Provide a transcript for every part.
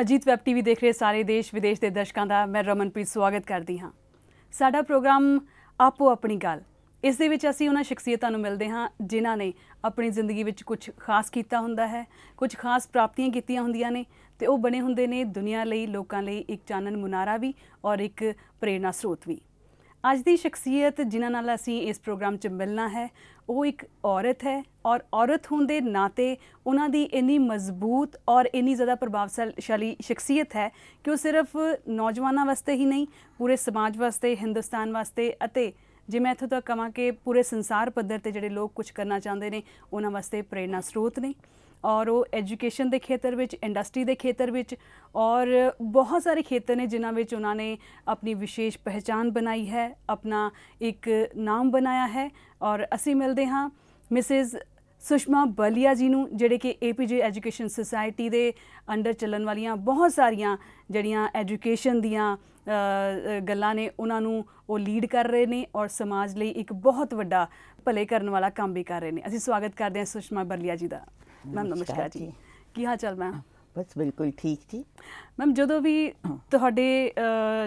Ajit web TV ਦੇਖ ਰਹੇ ਸਾਰੇ ਦੇਸ਼ ਵਿਦੇਸ਼ ਦੇ ਦਰਸ਼ਕਾਂ ਦਾ ਮੈਂ ਰਮਨਪ੍ਰੀਤ ਸਵਾਗਤ ਕਰਦੀ ਹਾਂ। ਸਾਡਾ ਪ੍ਰੋਗਰਾਮ ਆਪੋ ਆਪਣੀ ਗੱਲ। ਇਸ ਦੇ ਵਿੱਚ ਅਸੀਂ ਉਹਨਾਂ ਸ਼ਖਸੀਅਤਾਂ ਨੂੰ ਮਿਲਦੇ ਹਾਂ ਜਿਨ੍ਹਾਂ ਨੇ ਆਪਣੀ ਜ਼ਿੰਦਗੀ ਵਿੱਚ ਕੁਝ ਖਾਸ ਕੀਤਾ ਹੁੰਦਾ ਹੈ, ਕੁਝ ਖਾਸ ਪ੍ਰਾਪਤੀਆਂ ਕੀਤੀਆਂ ਹੁੰਦੀਆਂ ਨੇ ਤੇ ਉਹ ਬਣੇ ਹੁੰਦੇ ਨੇ ਦੁਨੀਆ ਲਈ, ਲੋਕਾਂ ਲਈ ਇੱਕ ਚਾਨਣ ਮੁਨਾਰਾ ਵੀ ਔਰ ਇੱਕ ਪ੍ਰੇਰਣਾ ਸਰੋਤ ਵੀ। ਅੱਜ ਦੀ ਸ਼ਖਸੀਅਤ ਜਿਨ੍ਹਾਂ ਨਾਲ ਅਸੀਂ ਇਸ ਪ੍ਰੋਗਰਾਮ 'ਚ ਮਿਲਣਾ ਹੈ ਉਹ ਇੱਕ ਔਰਤ ਹੈ ਔਰ ਔਰਤ ਹੋਣ ਦੇ ਨਾਤੇ ਉਹਨਾਂ ਦੀ ਇੰਨੀ ਮਜ਼ਬੂਤ ਔਰ ਇੰਨੀ ਜ਼ਿਆਦਾ ਪ੍ਰਭਾਵਸ਼ਾਲੀ ਸ਼ਖਸੀਅਤ ਹੈ ਕਿ ਉਹ ਸਿਰਫ ਨੌਜਵਾਨਾਂ ਵਾਸਤੇ ਹੀ ਨਹੀਂ, ਪੂਰੇ ਸਮਾਜ ਵਾਸਤੇ, ਹਿੰਦੁਸਤਾਨ ਵਾਸਤੇ ਅਤੇ ਜੇ ਮੈਂ ਇੱਥੋਂ ਤੱਕ ਕਹਾਂ ਕਿ ਪੂਰੇ ਸੰਸਾਰ ਪੱਧਰ ਤੇ ਜਿਹੜੇ ਲੋਕ ਕੁਝ ਕਰਨਾ ਚਾਹੁੰਦੇ ਨੇ, ਉਹਨਾਂ ਵਾਸਤੇ ਪ੍ਰੇਰਣਾ ਸਰੋਤ ਨੇ। ਔਰ ਉਹ ਐਜੂਕੇਸ਼ਨ ਦੇ ਖੇਤਰ ਵਿੱਚ ਇੰਡਸਟਰੀ ਦੇ ਖੇਤਰ ਵਿੱਚ ਔਰ ਬਹੁਤ ਸਾਰੇ ਖੇਤਰ ਨੇ ਜਿਨ੍ਹਾਂ ਵਿੱਚ ਉਹਨਾਂ ਨੇ ਆਪਣੀ ਵਿਸ਼ੇਸ਼ ਪਹਿਚਾਨ ਬਣਾਈ ਹੈ, ਆਪਣਾ ਇੱਕ ਨਾਮ ਬਣਾਇਆ ਹੈ ਔਰ ਅਸੀਂ ਮਿਲਦੇ ਹਾਂ ਮਿਸਿਸ ਸੁਸ਼ਮਾ ਬਲੀਆ ਜੀ ਨੂੰ, ਜਿਹੜੇ ਕਿ ਏਪੀਜੇ ਐਜੂਕੇਸ਼ਨ ਸੁਸਾਇਟੀ ਦੇ ਅੰਡਰ ਚੱਲਣ ਵਾਲੀਆਂ ਬਹੁਤ ਸਾਰੀਆਂ ਜਿਹੜੀਆਂ ਐਜੂਕੇਸ਼ਨ ਦੀਆਂ ਗੱਲਾਂ ਨੇ, ਉਹਨਾਂ ਨੂੰ ਉਹ ਲੀਡ ਕਰ ਰਹੇ ਨੇ ਔਰ ਸਮਾਜ ਲਈ ਇੱਕ ਬਹੁਤ ਵੱਡਾ ਭਲੇ ਕਰਨ ਵਾਲਾ ਕੰਮ ਵੀ ਕਰ ਰਹੇ ਨੇ। ਅਸੀਂ ਸਵਾਗਤ ਕਰਦੇ ਹਾਂ ਸੁਸ਼ਮਾ ਬਲੀਆ ਜੀ ਦਾ। ਮੈਮ ਨਮਸਕਾਰ ਜੀ। ਕੀ ਹਾਲ ਚਾਲ ਮੈਮ ਬਸ ਬਿਲਕੁਲ ਠੀਕ ਜੀ। ਮੈਮ ਜਦੋਂ ਵੀ ਤੁਹਾਡੇ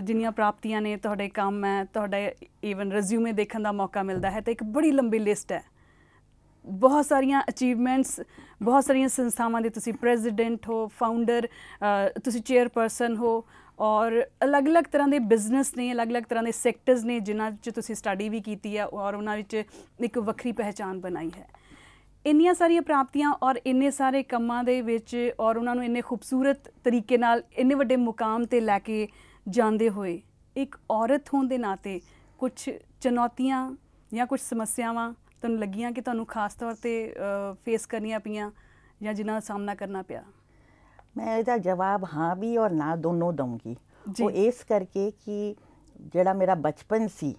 ਜਿੰਨੀਆਂ ਪ੍ਰਾਪਤੀਆਂ ਨੇ ਤੁਹਾਡੇ ਕੰਮ ਹੈ ਤੁਹਾਡਾ ਈਵਨ ਰਿਜ਼ਿਊਮੇ ਦੇਖਣ ਦਾ ਮੌਕਾ ਮਿਲਦਾ ਹੈ ਤਾਂ ਇੱਕ ਬੜੀ ਲੰਬੀ ਲਿਸਟ ਹੈ। ਬਹੁਤ ਸਾਰੀਆਂ ਅਚੀਵਮੈਂਟਸ ਬਹੁਤ ਸਾਰੀਆਂ ਸੰਸਥਾਵਾਂ ਦੇ ਤੁਸੀਂ ਪ੍ਰੈਜ਼ੀਡੈਂਟ ਹੋ ਫਾਊਂਡਰ ਤੁਸੀਂ ਚੇਅਰਪਰਸਨ ਹੋ ਔਰ ਅਲੱਗ-ਅਲੱਗ ਤਰ੍ਹਾਂ ਦੇ ਬਿਜ਼ਨਸ ਨੇ ਅਲੱਗ-ਅਲੱਗ ਤਰ੍ਹਾਂ ਦੇ ਸੈਕਟਰਸ ਨੇ ਜਿਨ੍ਹਾਂ ਵਿੱਚ ਤੁਸੀਂ ਸਟੱਡੀ ਵੀ ਕੀਤੀ ਹੈ ਔਰ ਉਹਨਾਂ ਵਿੱਚ ਇੱਕ ਵੱਖਰੀ ਪਹਿਚਾਨ ਬਣਾਈ ਹੈ। ਇੰਨੀਆਂ ਸਾਰੀਆਂ ਪ੍ਰਾਪਤੀਆਂ ਔਰ ਇੰਨੇ ਸਾਰੇ ਕੰਮਾਂ ਦੇ ਵਿੱਚ ਔਰ ਉਹਨਾਂ ਨੂੰ ਇੰਨੇ ਖੂਬਸੂਰਤ ਤਰੀਕੇ ਨਾਲ ਇੰਨੇ ਵੱਡੇ ਮੁਕਾਮ ਤੇ ਲੈ ਕੇ ਜਾਂਦੇ ਹੋਏ ਇੱਕ ਔਰਤ ਹੋਣ ਦੇ ਨਾਤੇ ਕੁਝ ਚੁਣੌਤੀਆਂ ਜਾਂ ਕੁਝ ਸਮੱਸਿਆਵਾਂ ਤੁਹਾਨੂੰ ਲੱਗੀਆਂ ਕਿ ਤੁਹਾਨੂੰ ਖਾਸ ਤੌਰ ਤੇ ਫੇਸ ਕਰਨੀਆਂ ਪਈਆਂ ਜਾਂ ਜਿਨ੍ਹਾਂ ਦਾ ਸਾਹਮਣਾ ਕਰਨਾ ਪਿਆ? ਮੈਂ ਇਹਦਾ ਜਵਾਬ ਹਾਂ ਵੀ ਔਰ ਨਾ ਦੋਨੋਂ ਦਊਂਗੀ। ਉਹ ਇਸ ਕਰਕੇ ਕਿ ਜਿਹੜਾ ਮੇਰਾ ਬਚਪਨ ਸੀ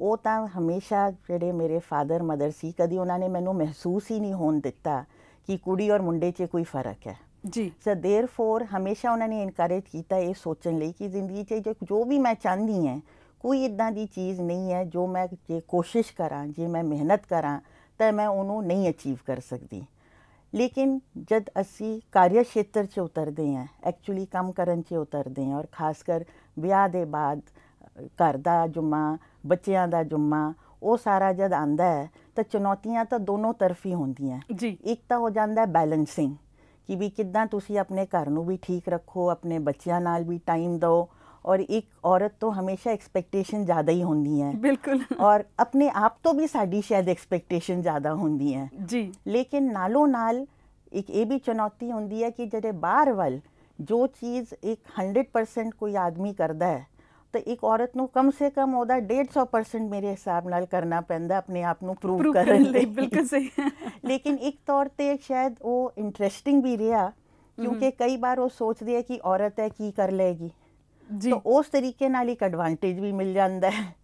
ਉਹ ਤਾਂ ਹਮੇਸ਼ਾ ਜਿਹੜੇ ਮੇਰੇ ਫਾਦਰ ਮਦਰ ਸੀ ਕਦੀ ਉਹਨਾਂ ਨੇ ਮੈਨੂੰ ਮਹਿਸੂਸ ਹੀ ਨਹੀਂ ਹੋਣ ਦਿੱਤਾ ਕਿ ਕੁੜੀ ਔਰ ਮੁੰਡੇ 'ਚ ਕੋਈ ਫਰਕ ਹੈ ਜੀ ਸੋ देयरफॉर ਹਮੇਸ਼ਾ ਉਹਨਾਂ ਨੇ ਇਨਕਰੇਜ ਕੀਤਾ ਇਹ ਸੋਚਣ ਲਈ ਕਿ ਜ਼ਿੰਦਗੀ 'ਚ ਜੋ ਵੀ ਮੈਂ ਚਾਹੁੰਦੀ ਹਾਂ ਕੋਈ ਇਦਾਂ ਦੀ ਚੀਜ਼ ਨਹੀਂ ਹੈ ਜੋ ਮੈਂ ਜੇ ਕੋਸ਼ਿਸ਼ ਕਰਾਂ ਜੇ ਮੈਂ ਮਿਹਨਤ ਕਰਾਂ ਤਾਂ ਮੈਂ ਉਹਨੂੰ ਨਹੀਂ ਅਚੀਵ ਕਰ ਸਕਦੀ ਲੇਕਿਨ ਜਦ ਅਸੀਂ ਕਾਰਜ ਖੇਤਰ 'ਚ ਉਤਰਦੇ ਹਾਂ ਐਕਚੁਅਲੀ ਕੰਮ ਕਰਨ 'ਚ ਉਤਰਦੇ ਹਾਂ ਔਰ ਖਾਸ ਕਰ ਵਿਆਹ ਦੇ ਬਾਅਦ ਘਰ ਦਾ ਜੁਮਾ ਬੱਚਿਆਂ ਦਾ ਜੁਮਾ ਉਹ ਸਾਰਾ ਜਦ ਆਂਦਾ ਹੈ ਤਾਂ ਚੁਣੌਤੀਆਂ ਤਾਂ ਦੋਨੋਂ ਤਰਫੀ ਹੁੰਦੀਆਂ ਜੀ। ਇੱਕ ਤਾਂ ਹੋ ਜਾਂਦਾ ਬੈਲੈਂਸਿੰਗ ਕਿ ਵੀ ਕਿੱਦਾਂ ਤੁਸੀਂ ਆਪਣੇ ਘਰ ਨੂੰ ਵੀ ਠੀਕ ਰੱਖੋ ਆਪਣੇ ਬੱਚਿਆਂ ਨਾਲ ਵੀ ਟਾਈਮ ਦਿਓ ਔਰ ਇੱਕ ਔਰਤ ਤੋਂ ਹਮੇਸ਼ਾ ਐਕਸਪੈਕਟੇਸ਼ਨ ਜ਼ਿਆਦਾ ਹੀ ਹੁੰਦੀ ਹੈ। ਬਿਲਕੁਲ। ਔਰ ਆਪਣੇ ਆਪ ਤੋਂ ਵੀ ਸਾਡੀ ਸ਼ਾਇਦ ਐਕਸਪੈਕਟੇਸ਼ਨ ਜ਼ਿਆਦਾ ਹੁੰਦੀ ਹੈ। ਜੀ। ਲੇਕਿਨ ਨਾਲੋਂ ਨਾਲ ਇੱਕ ਇਹ ਵੀ ਚੁਣੌਤੀ ਹੁੰਦੀ ਹੈ ਕਿ ਜਿਹੜੇ ਬਾਹਰ ਵੱਲ ਜੋ ਚੀਜ਼ ਇੱਕ 100% ਕੋਈ ਆਦਮੀ ਕਰਦਾ ਹੈ ਤਾਂ ਇੱਕ ਔਰਤ ਨੂੰ ਕਮ ਸੇ ਕਮ ਉਹਦਾ 150% ਮੇਰੇ ਹਿਸਾਬ ਨਾਲ ਕਰਨਾ ਪੈਂਦਾ ਆਪਣੇ ਆਪ ਨੂੰ ਪ੍ਰੂਵ ਕਰਨ ਲਈ ਬਿਲਕੁਲ ਸਹੀ। ਲੇਕਿਨ ਇੱਕ ਤੌਰ ਤੇ ਸ਼ਾਇਦ ਉਹ ਇੰਟਰਸਟਿੰਗ ਵੀ ਰਿਹਾ ਕਿਉਂਕਿ ਕਈ ਵਾਰ ਉਹ ਸੋਚਦੀ ਹੈ ਕਿ ਔਰਤ ਹੈ ਕੀ ਕਰ ਲਏਗੀ? ਜੀ। ਤਾਂ ਉਸ ਤਰੀਕੇ ਨਾਲ ਇੱਕ ਐਡਵਾਂਟੇਜ ਵੀ ਮਿਲ ਜਾਂਦਾ ਹੈ।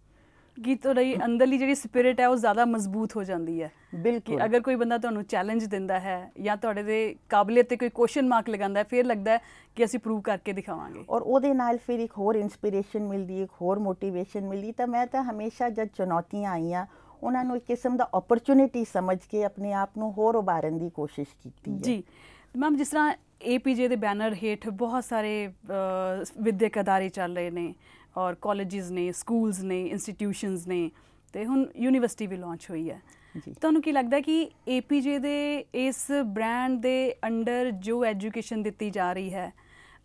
ਕਿ ਤੁਹਾਡੀ ਅੰਦਰਲੀ ਜਿਹੜੀ ਸਪਿਰਿਟ ਹੈ ਉਹ ਜ਼ਿਆਦਾ ਮਜ਼ਬੂਤ ਹੋ ਜਾਂਦੀ ਹੈ। ਬਿਲਕੁਲ। ਅਗਰ ਕੋਈ ਬੰਦਾ ਤੁਹਾਨੂੰ ਚੈਲੰਜ ਦਿੰਦਾ ਹੈ ਜਾਂ ਤੁਹਾਡੇ ਦੇ ਕਾਬਲੀਅਤ ਤੇ ਕੋਈ ਕੁਐਸਚਨ ਮਾਰਕ ਲਗਾਉਂਦਾ ਹੈ ਫਿਰ ਲੱਗਦਾ ਹੈ ਕਿ ਅਸੀਂ ਪ੍ਰੂਵ ਕਰਕੇ ਦਿਖਾਵਾਂਗੇ। ਔਰ ਉਹਦੇ ਨਾਲ ਫਿਰ ਇੱਕ ਹੋਰ ਇਨਸਪੀਰੇਸ਼ਨ ਮਿਲਦੀ ਇੱਕ ਹੋਰ ਮੋਟੀਵੇਸ਼ਨ ਮਿਲਦੀ ਤਾਂ ਮੈਂ ਤਾਂ ਹਮੇਸ਼ਾ ਜਦ ਚੁਣੌਤੀਆਂ ਆਈਆਂ ਉਹਨਾਂ ਨੂੰ ਇੱਕ ਕਿਸਮ ਦਾ ਓਪਰਚ्युनिटी ਸਮਝ ਕੇ ਆਪਣੇ ਆਪ ਨੂੰ ਹੋਰ ਉਭਾਰਨ ਦੀ ਕੋਸ਼ਿਸ਼ ਕੀਤੀ ਹੈ। ਜੀ। ਮੈਮ ਜਿਸ ਤਰ੍ਹਾਂ ਏਪੀਜੇ ਦੇ ਬੈਨਰ ਹੇਠ ਬਹੁਤ ਸਾਰੇ ਵਿਦਿਅਕ ਅਦਾਰੇ ਚੱਲ ਰਹੇ ਨੇ। ਔਰ ਕਾਲਜਸ ਨੇ ਸਕੂਲਸ ਨੇ ਇੰਸਟੀਟਿਊਸ਼ਨਸ ਨੇ ਤੇ ਹੁਣ ਯੂਨੀਵਰਸਿਟੀ ਵੀ ਲਾਂਚ ਹੋਈ ਹੈ। ਤੁਹਾਨੂੰ ਕੀ ਲੱਗਦਾ ਕਿ ਏਪੀਜੇ ਦੇ ਇਸ ਬ੍ਰਾਂਡ ਦੇ ਅੰਡਰ ਜੋ ਐਜੂਕੇਸ਼ਨ ਦਿੱਤੀ ਜਾ ਰਹੀ ਹੈ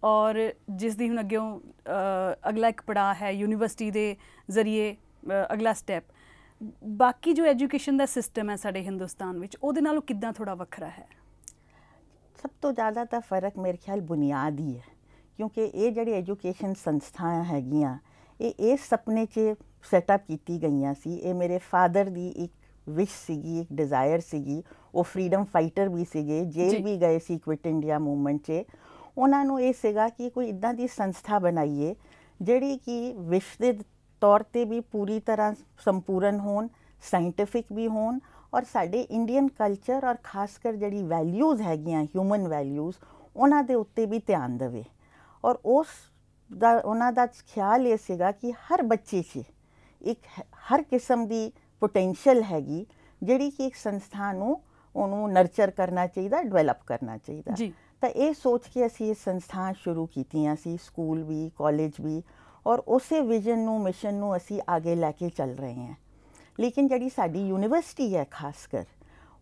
ਔਰ ਜਿਸ ਦੀ ਹੁਣ ਅੱਗੇੋਂ ਅਗਲਾ ਇੱਕ ਪੜਾ ਹੈ ਯੂਨੀਵਰਸਿਟੀ ਦੇ ਜ਼ਰੀਏ ਅਗਲਾ ਸਟੈਪ ਬਾਕੀ ਜੋ ਐਜੂਕੇਸ਼ਨ ਦਾ ਸਿਸਟਮ ਹੈ ਸਾਡੇ ਹਿੰਦੁਸਤਾਨ ਵਿੱਚ ਉਹਦੇ ਨਾਲੋਂ ਕਿੱਦਾਂ ਥੋੜਾ ਵੱਖਰਾ ਹੈ? ਸਭ ਤੋਂ ਜ਼ਿਆਦਾ ਤਾਂ ਫ਼ਰਕ ਮੇਰੇ ਖਿਆਲ ਬੁਨਿਆਦੀ ਹੈ। ਕਿਉਂਕਿ ਇਹ ਜਿਹੜੀ ਐਜੂਕੇਸ਼ਨ ਸੰਸਥਾਵਾਂ ਹੈਗੀਆਂ ਇਹ ਇਸ ਸੁਪਨੇ 'ਚ ਸੈਟਅਪ ਕੀਤੀ ਗਈਆਂ ਸੀ। ਇਹ ਮੇਰੇ ਫਾਦਰ ਦੀ ਇੱਕ ਵਿਸ਼ ਸੀਗੀ ਇੱਕ ਡਿਜ਼ਾਇਰ ਸੀਗੀ। ਉਹ ਫਰੀडम ਫਾਈਟਰ ਵੀ ਸੀਗੇ। ਜੇਲ੍ਹ ਵੀ ਗਏ ਸੀ ਕੁਇਟ ਇੰਡੀਆ ਮੂਵਮੈਂਟ 'ਚ ਉਹਨਾਂ ਨੂੰ ਇਹ ਸੀਗਾ ਕਿ ਕੋਈ ਇਦਾਂ ਦੀ ਸੰਸਥਾ ਬਣਾਈਏ ਜਿਹੜੀ ਕਿ ਵਿਸ਼ਵ ਦੇ ਤੌਰ ਤੇ ਵੀ ਪੂਰੀ ਤਰ੍ਹਾਂ ਸੰਪੂਰਨ ਹੋਣ ਸਾਇੰਟਿਫਿਕ ਵੀ ਹੋਣ ਔਰ ਸਾਡੇ ਇੰਡੀਅਨ ਕਲਚਰ ਔਰ ਖਾਸ ਕਰ ਜਿਹੜੀ ਵੈਲਿਊਜ਼ ਹੈਗੀਆਂ ਹਿਊਮਨ ਵੈਲਿਊਜ਼ ਉਹਨਾਂ ਦੇ ਉੱਤੇ ਵੀ ਧਿਆਨ ਦੇਵੇ। ਔਰ ਉਸ ਦਾ ਉਹਨਾਂ ਦਾ ਖਿਆਲ ਇਹ ਸੀਗਾ ਕਿ ਹਰ ਬੱਚੇ 'ਚ ਇੱਕ ਹਰ ਕਿਸਮ ਦੀ ਪੋਟੈਂਸ਼ੀਅਲ ਹੈਗੀ ਜਿਹੜੀ ਕਿ ਇੱਕ ਸੰਸਥਾ ਨੂੰ ਉਹਨੂੰ ਨਰਚਰ ਕਰਨਾ ਚਾਹੀਦਾ ਡਿਵੈਲਪ ਕਰਨਾ ਚਾਹੀਦਾ। ਜੀ। ਤਾਂ ਇਹ ਸੋਚ ਕੇ ਅਸੀਂ ਇਹ ਸੰਸਥਾ ਸ਼ੁਰੂ ਕੀਤੀਆਂ ਸੀ ਸਕੂਲ ਵੀ ਕਾਲਜ ਵੀ ਔਰ ਉਸੇ ਵਿਜ਼ਨ ਨੂੰ ਮਿਸ਼ਨ ਨੂੰ ਅਸੀਂ ਅੱਗੇ ਲੈ ਕੇ ਚੱਲ ਰਹੇ ਹਾਂ। ਲੇਕਿਨ ਜਿਹੜੀ ਸਾਡੀ ਯੂਨੀਵਰਸਿਟੀ ਹੈ ਖਾਸ ਕਰ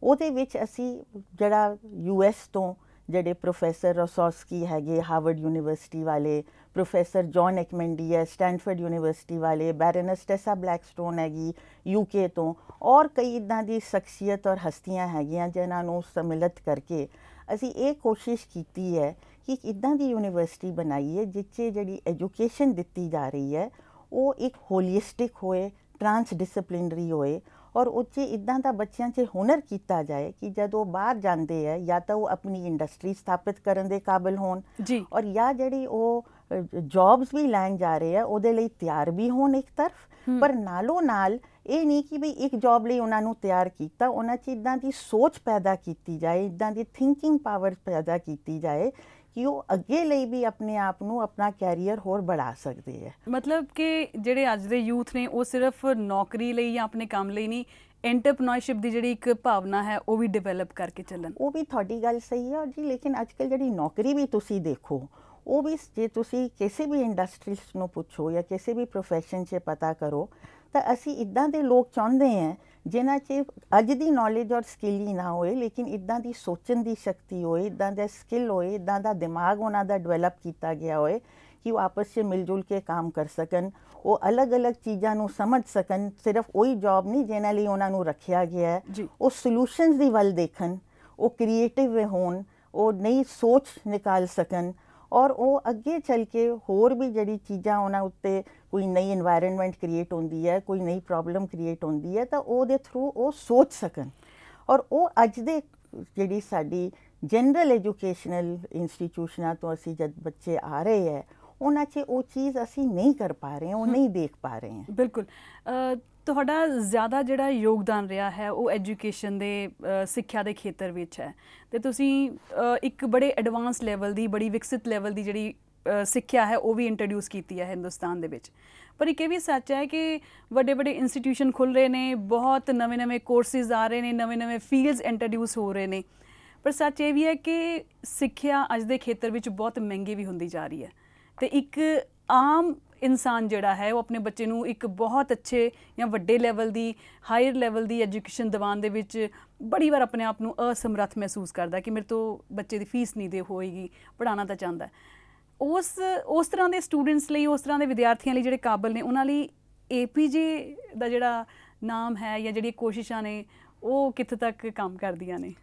ਉਹਦੇ ਵਿੱਚ ਅਸੀਂ ਜਿਹੜਾ ਯੂਐਸ ਤੋਂ ਜਿਹੜੇ ਪ੍ਰੋਫੈਸਰ ਰੋਸੋਸਕੀ ਹੈਗੇ, ਹਾਰਵਰਡ ਯੂਨੀਵਰਸਿਟੀ ਵਾਲੇ, ਪ੍ਰੋਫੈਸਰ ਜੌਨ ਐਕਮੈਂਡੀ ਹੈ ਸਟੈਨਫੋਰਡ ਯੂਨੀਵਰਸਿਟੀ ਵਾਲੇ, ਬੈਰਨਸ ਟੈਸਾ ਬਲੈਕਸਟੋਨ ਹੈਗੀ ਯੂਕੇ ਤੋਂ, ਔਰ ਕਈ ਇਦਾਂ ਦੀ ਸ਼ਖਸੀਅਤ ਔਰ ਹਸਤੀਆਂ ਹੈਗੀਆਂ ਜਿਨ੍ਹਾਂ ਨੂੰ ਸਮਿਲਿਤ ਕਰਕੇ ਅਸੀਂ ਇਹ ਕੋਸ਼ਿਸ਼ ਕੀਤੀ ਹੈ ਕਿ ਇਦਾਂ ਦੀ ਯੂਨੀਵਰਸਿਟੀ ਬਣਾਈਏ ਜਿੱਥੇ ਜਿਹੜੀ ਐਜੂਕੇਸ਼ਨ ਦਿੱਤੀ ਜਾ ਰਹੀ ਹੈ, ਉਹ ਇੱਕ ਹੋਲਿਸਟਿਕ ਹੋਏ ਟ੍ਰਾਂਸ ਡਿਸਪਲਿਨਰੀ ਹੋਏ ਔਰ ਉੱਚੇ ਇਦਾਂ ਦਾ ਬੱਚਿਆਂ 'ਚ ਹੁਨਰ ਕੀਤਾ ਜਾਏ ਕਿ ਜਦੋਂ ਬਾਹਰ ਜਾਂਦੇ ਆ ਜਾਂ ਤਾਂ ਉਹ ਆਪਣੀ ਇੰਡਸਟਰੀ ਸਥਾਪਿਤ ਕਰਨ ਦੇ ਕਾਬਿਲ ਹੋਣ ਜੀ। ਔਰ ਜਾਂ ਜਿਹੜੀ ਉਹ ਜੌਬਸ ਵੀ ਲੈਣ ਜਾ ਰਹੇ ਆ ਉਹਦੇ ਲਈ ਤਿਆਰ ਵੀ ਹੋਣ ਇੱਕ ਤਰਫ। ਪਰ ਨਾਲੋਂ ਨਾਲ ਇਹ ਨਹੀਂ ਕਿ ਵੀ ਇੱਕ ਜੌਬ ਲਈ ਉਹਨਾਂ ਨੂੰ ਤਿਆਰ ਕੀਤਾ ਉਹਨਾਂ 'ਚ ਇਦਾਂ ਦੀ ਸੋਚ ਪੈਦਾ ਕੀਤੀ ਜਾਏ ਇਦਾਂ ਦੀ ਥਿੰਕਿੰਗ ਪਾਵਰ ਪੈਦਾ ਕੀਤੀ ਜਾਏ ਕਿ ਉਹ ਅੱਗੇ ਲਈ ਵੀ ਆਪਣੇ ਆਪ ਨੂੰ ਆਪਣਾ ਕੈਰੀਅਰ ਹੋਰ ਬੜਾ ਸਕਦੇ ਹੈ ਮਤਲਬ ਕਿ ਜਿਹੜੇ ਅੱਜ ਦੇ ਯੂਥ ਨੇ ਉਹ ਸਿਰਫ ਨੌਕਰੀ ਲਈ ਜਾਂ ਆਪਣੇ ਕੰਮ ਲਈ ਨਹੀਂ ਐਂਟਰਪ੍ਰੀਨਰਸ਼ਿਪ ਦੀ ਜਿਹੜੀ ਇੱਕ ਭਾਵਨਾ ਹੈ ਉਹ ਵੀ ਡਿਵੈਲਪ ਕਰਕੇ ਚੱਲਣ। ਉਹ ਵੀ ਤੁਹਾਡੀ ਗੱਲ ਸਹੀ ਹੈ ਜੀ ਲੇਕਿਨ ਅੱਜਕੱਲ ਜਿਹੜੀ ਨੌਕਰੀ ਵੀ ਤੁਸੀਂ ਦੇਖੋ ਉਹ ਵੀ ਜੇ ਤੁਸੀਂ ਕਿਸੇ ਵੀ ਇੰਡਸਟਰੀਸ ਨੂੰ ਪੁੱਛੋ ਜਾਂ ਕਿਸੇ ਵੀ profession 'ਚ ਪਤਾ ਕਰੋ ਤਾਂ ਅਸੀਂ ਇਦਾਂ ਦੇ ਲੋਕ ਚਾਹੁੰਦੇ ਹਾਂ ਜਿਨ੍ਹਾਂ 'ਚ ਅੱਜ ਦੀ ਨੌਲੇਜ ਔਰ ਸਕਿੱਲ ਹੀ ਨਾ ਹੋਏ ਲੇਕਿਨ ਇਦਾਂ ਦੀ ਸੋਚਣ ਦੀ ਸ਼ਕਤੀ ਹੋਏ ਇਦਾਂ ਦਾ ਸਕਿੱਲ ਹੋਏ ਇਦਾਂ ਦਾ ਦਿਮਾਗ ਉਹਨਾਂ ਦਾ ਡਿਵੈਲਪ ਕੀਤਾ ਗਿਆ ਹੋਏ ਕਿ ਉਹ ਆਪਸ 'ਚ ਮਿਲ ਜੁਲ ਕੇ ਕੰਮ ਕਰ ਸਕਣ ਉਹ ਅਲੱਗ-ਅਲੱਗ ਚੀਜ਼ਾਂ ਨੂੰ ਸਮਝ ਸਕਣ ਸਿਰਫ ਉਹੀ ਜੌਬ ਨਹੀਂ ਜਿਹਨਾਂ ਲਈ ਉਹਨਾਂ ਨੂੰ ਰੱਖਿਆ ਗਿਆ ਹੈ। ਉਹ ਸੋਲੂਸ਼ਨਸ ਦੀ ਵੱਲ ਦੇਖਣ ਉਹ ਕ੍ਰੀਏਟਿਵ ਹੋਣ ਉਹ ਨਈ ਸੋਚ ਨਿਕਾਲ ਸਕਣ ਔਰ ਉਹ ਅੱਗੇ ਚੱਲ ਕੇ ਹੋਰ ਵੀ ਜਿਹੜੀ ਚੀਜ਼ਾਂ ਉਹਨਾਂ ਉੱਤੇ ਕੋਈ ਨਈ এনवायरमेंट ਕ੍ਰੀਏਟ ਹੁੰਦੀ ਹੈ ਕੋਈ ਨਈ ਪ੍ਰੋਬਲਮ ਕ੍ਰੀਏਟ ਹੁੰਦੀ ਹੈ ਤਾਂ ਉਹਦੇ ਥਰੂ ਉਹ ਸੋਚ ਸਕਣ। ਔਰ ਉਹ ਅੱਜ ਦੇ ਜਿਹੜੀ ਸਾਡੀ ਜਨਰਲ ਐਜੂਕੇਸ਼ਨਲ ਇੰਸਟੀਟਿਊਸ਼ਨਾਂ ਤੋਂ ਅਸੀਂ ਜਦ ਬੱਚੇ ਆ ਰਹੇ ਹੈ ਉਹਨਾਂ 'ਚ ਉਹ ਚੀਜ਼ ਅਸੀਂ ਨਹੀਂ ਕਰ ਪਾ ਰਹੇ ਉਹ ਨਹੀਂ ਦੇਖ ਪਾ ਰਹੇ ਹਾਂ। ਬਿਲਕੁਲ। ਤੁਹਾਡਾ ਜ਼ਿਆਦਾ ਜਿਹੜਾ ਯੋਗਦਾਨ ਰਿਹਾ ਹੈ, ਉਹ ਐਜੂਕੇਸ਼ਨ ਦੇ ਸਿੱਖਿਆ ਦੇ ਖੇਤਰ ਵਿੱਚ ਹੈ। ਤੇ ਤੁਸੀਂ ਇੱਕ ਬੜੇ ਐਡਵਾਂਸ ਲੈਵਲ ਦੀ, ਬੜੀ ਵਿਕਸਿਤ ਲੈਵਲ ਦੀ ਜਿਹੜੀ ਸਿੱਖਿਆ ਹੈ, ਉਹ ਵੀ ਇੰਟਰੋਡਿਊਸ ਕੀਤੀ ਹੈ ਹਿੰਦੁਸਤਾਨ ਦੇ ਵਿੱਚ। ਪਰ ਇੱਕ ਇਹ ਵੀ ਸੱਚ ਹੈ ਕਿ ਵੱਡੇ ਵੱਡੇ ਇੰਸਟੀਟਿਊਸ਼ਨ ਖੁੱਲ ਰਹੇ ਨੇ, ਬਹੁਤ ਨਵੇਂ-ਨਵੇਂ ਕੋਰਸਿਸ ਆ ਰਹੇ ਨੇ ਨਵੇਂ-ਨਵੇਂ ਫੀਲਡਸ ਇੰਟਰੋਡਿਊਸ ਹੋ ਰਹੇ ਨੇ। ਪਰ ਸੱਚ ਇਹ ਵੀ ਹੈ ਕਿ ਸਿੱਖਿਆ ਅੱਜ ਦੇ ਖੇਤਰ ਵਿੱਚ ਬਹੁਤ ਮਹਿੰਗੀ ਵੀ ਹੁੰਦੀ ਜਾ ਰਹੀ ਹੈ। ਤੇ ਇੱਕ ਆਮ ਇਨਸਾਨ ਜਿਹੜਾ ਹੈ, ਉਹ ਆਪਣੇ ਬੱਚੇ ਨੂੰ ਇੱਕ ਬਹੁਤ ਅੱਛੇ ਜਾਂ ਵੱਡੇ ਲੈਵਲ ਦੀ ਹਾਇਰ ਲੈਵਲ ਦੀ ਐਜੂਕੇਸ਼ਨ ਦਿਵਾਉਣ ਦੇ ਵਿੱਚ ਬੜੀ ਵਾਰ ਆਪਣੇ ਆਪ ਨੂੰ ਅਸਮਰੱਥ ਮਹਿਸੂਸ ਕਰਦਾ ਕਿ ਮੇਰੇ ਤੋਂ ਬੱਚੇ ਦੀ ਫੀਸ ਨਹੀਂ ਦੇ ਹੋਏਗੀ ਪੜਾਉਣਾ ਤਾਂ ਚਾਹੁੰਦਾ ਉਸ ਉਸ ਤਰ੍ਹਾਂ ਦੇ ਸਟੂਡੈਂਟਸ ਲਈ, ਉਸ ਤਰ੍ਹਾਂ ਦੇ ਵਿਦਿਆਰਥੀਆਂ ਲਈ ਜਿਹੜੇ ਕਾਬਲ ਨੇ, ਉਹਨਾਂ ਲਈ ਏਪੀਜੇ ਦਾ ਜਿਹੜਾ ਨਾਮ ਹੈ ਜਾਂ ਜਿਹੜੀ ਕੋਸ਼ਿਸ਼ਾਂ ਨੇ, ਉਹ ਕਿੱਥੇ ਤੱਕ ਕੰਮ ਕਰਦੀਆਂ ਨੇ?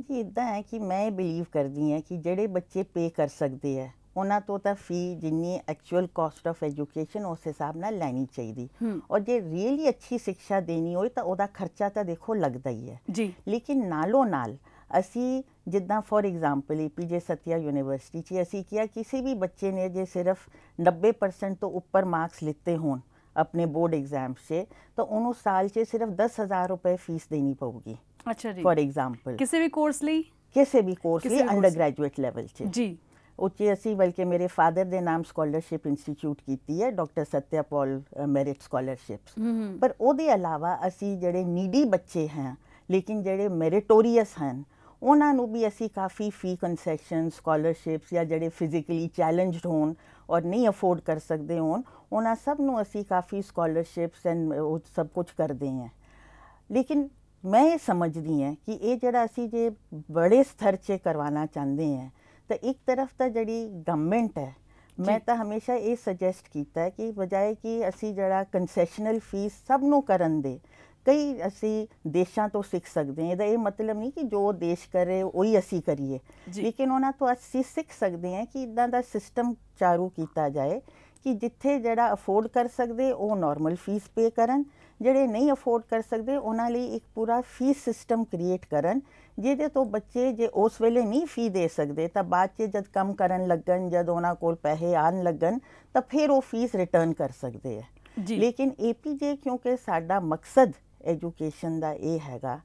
ਜੀ ਇਦਾਂ ਹੈ ਕਿ ਮੈਂ ਬਿਲੀਵ ਕਰਦੀ ਹਾਂ ਕਿ ਜਿਹੜੇ ਬੱਚੇ ਪੇ ਕਰ ਸਕਦੇ ਆ ਉਹਨਾਂ ਤੋਂ ਤਾਂ ਫੀ ਜਿੰਨੀ ਐਕਚੁਅਲ ਕਾਸਟ ਆਫ ਐਜੂਕੇਸ਼ਨ ਉਸ ਹਿਸਾਬ ਨਾਲ ਲੈਣੀ ਚਾਹੀਦੀ। ਔਰ ਜੇ ਰੀਅਲੀ ਅੱਛੀ ਸਿੱਖਿਆ ਦੇਣੀ ਹੋਏ ਤਾਂ ਉਹਦਾ ਖਰਚਾ ਤਾਂ ਦੇਖੋ ਲੱਗਦਾ ਹੀ ਹੈ। ਜੀ। ਲੇਕਿਨ ਨਾਲੋਂ ਨਾਲ ਅਸੀਂ ਜਿੱਦਾਂ for example APJ Satya University 'ਚ ਅਸੀਂ ਕਿਹਾ ਕਿਸੇ ਵੀ ਬੱਚੇ ਨੇ ਜੇ ਸਿਰਫ 90% ਤੋਂ ਉੱਪਰ ਮਾਰਕਸ ਲਿੱਤੇ ਹੋਣ ਆਪਣੇ ਬੋਰਡ ਐਗਜ਼ਾਮਸ 'ਚ ਤਾਂ ਉਹਨੂੰ ਸਾਲ 'ਚ ਸਿਰਫ 10000 ਰੁਪਏ ਫੀਸ ਦੇਣੀ ਪਊਗੀ। ਅੱਛਾ ਜੀ। ਫੋਰ ਐਗਜ਼ਾਮਪਲ ਕਿਸੇ ਵੀ ਕੋਰਸ ਲਈ? ਕਿਸੇ ਵੀ ਕੋਰਸ ਲਈ ਅੰਡਰ ਗ੍ਰੈਜੂਏਟ ਲੈਵਲ 'ਚ। ਜੀ। ਉੱਚੇ ਅਸੀਂ ਬਲਕਿ ਮੇਰੇ ਫਾਦਰ ਦੇ ਨਾਮ ਸਕਾਲਰਸ਼ਿਪ ਇੰਸਟੀਚਿਊਟ ਕੀਤੀ ਹੈ doctor Satya Paul merit scholarships ਪਰ ਉਹਦੇ ਇਲਾਵਾ ਅਸੀਂ ਜਿਹੜੇ ਨੀਡੀ ਬੱਚੇ ਹਨ ਲੇਕਿਨ ਜਿਹੜੇ ਮੈਰਿਟੋਰੀਅਸ ਹਨ ਉਹਨਾਂ ਨੂੰ ਵੀ ਅਸੀਂ ਕਾਫੀ ਫੀ ਕਨਸੈਸ਼ਨ ਸਕਾਲਰਸ਼ਿਪਸ ਜਾਂ ਜਿਹੜੇ ਫਿਜ਼ੀਕਲੀ ਚੈਲੰਜਡ ਹੋਣ ਔਰ ਨਹੀਂ ਅਫੋਰਡ ਕਰ ਸਕਦੇ ਹੋਣ ਉਹਨਾਂ ਸਭ ਨੂੰ ਅਸੀਂ ਕਾਫੀ ਸਕਾਲਰਸ਼ਿਪਸ ਐਂਡ ਉਹ ਸਭ ਕੁਝ ਕਰਦੇ ਹਾਂ। ਲੇਕਿਨ ਮੈਂ ਇਹ ਸਮਝਦੀ ਹਾਂ ਕਿ ਇਹ ਜਿਹੜਾ ਅਸੀਂ ਜੇ ਬੜੇ ਸਤਰ 'ਚ ਕਰਵਾਉਣਾ ਚਾਹੁੰਦੇ ਹਾਂ ਤਾਂ ਇੱਕ ਤਰਫ ਤਾਂ ਜਿਹੜੀ ਗਵਰਨਮੈਂਟ ਹੈ ਮੈਂ। ਤਾਂ ਹਮੇਸ਼ਾ ਇਹ ਸੁਜੈਸਟ ਕੀਤਾ ਹੈ ਕਿ ਬਜਾਏ ਕਿ ਅਸੀਂ ਜਿਹੜਾ ਕਨਸੈਸ਼ਨਲ ਫੀਸ ਸਭ ਨੂੰ ਕਰਨ ਦੇ ਕਈ ਅਸੀਂ ਦੇਸ਼ਾਂ ਤੋਂ ਸਿੱਖ ਸਕਦੇ ਹਾਂ ਇਹਦਾ ਇਹ ਮਤਲਬ ਨਹੀਂ ਕਿ ਜੋ ਦੇਸ਼ ਕਰੇ ਉਹੀ ਅਸੀਂ ਕਰੀਏ। ਲੇਕਿਨ ਉਹਨਾਂ ਤੋਂ ਅਸੀਂ ਸਿੱਖ ਸਕਦੇ ਹਾਂ ਕਿ ਇਦਾਂ ਦਾ ਸਿਸਟਮ ਚਾਰੂ ਕੀਤਾ ਜਾਏ ਕਿ ਜਿੱਥੇ ਜਿਹੜਾ ਅਫੋਰਡ ਕਰ ਸਕਦੇ ਉਹ ਨਾਰਮਲ ਫੀਸ ਪੇ ਕਰਨ ਜਿਹੜੇ ਨਹੀਂ ਅਫੋਰਡ ਕਰ ਸਕਦੇ ਉਹਨਾਂ ਲਈ ਇੱਕ ਪੂਰਾ ਫੀਸ ਸਿਸਟਮ ਕ੍ਰੀਏਟ ਕਰਨ ਜਿਹਦੇ ਤੋਂ ਬੱਚੇ ਜੇ ਉਸ ਵੇਲੇ ਨਹੀਂ ਫੀ ਦੇ ਸਕਦੇ ਤਾਂ ਬਾਅਦ 'ਚ ਜਦ ਕੰਮ ਕਰਨ ਲੱਗਣ ਜਦ ਉਹਨਾਂ ਕੋਲ ਪੈਸੇ ਆਣ ਲੱਗਣ ਤਾਂ ਫਿਰ ਉਹ ਫੀਸ ਰਿਟਰਨ ਕਰ ਸਕਦੇ ਜੀ। ਲੇਕਿਨ ਏਪੀਜੇ ਕਿਉਂਕਿ ਸਾਡਾ ਮਕਸਦ ਐਜੂਕੇਸ਼ਨ ਦਾ ਇਹ ਹੈਗਾ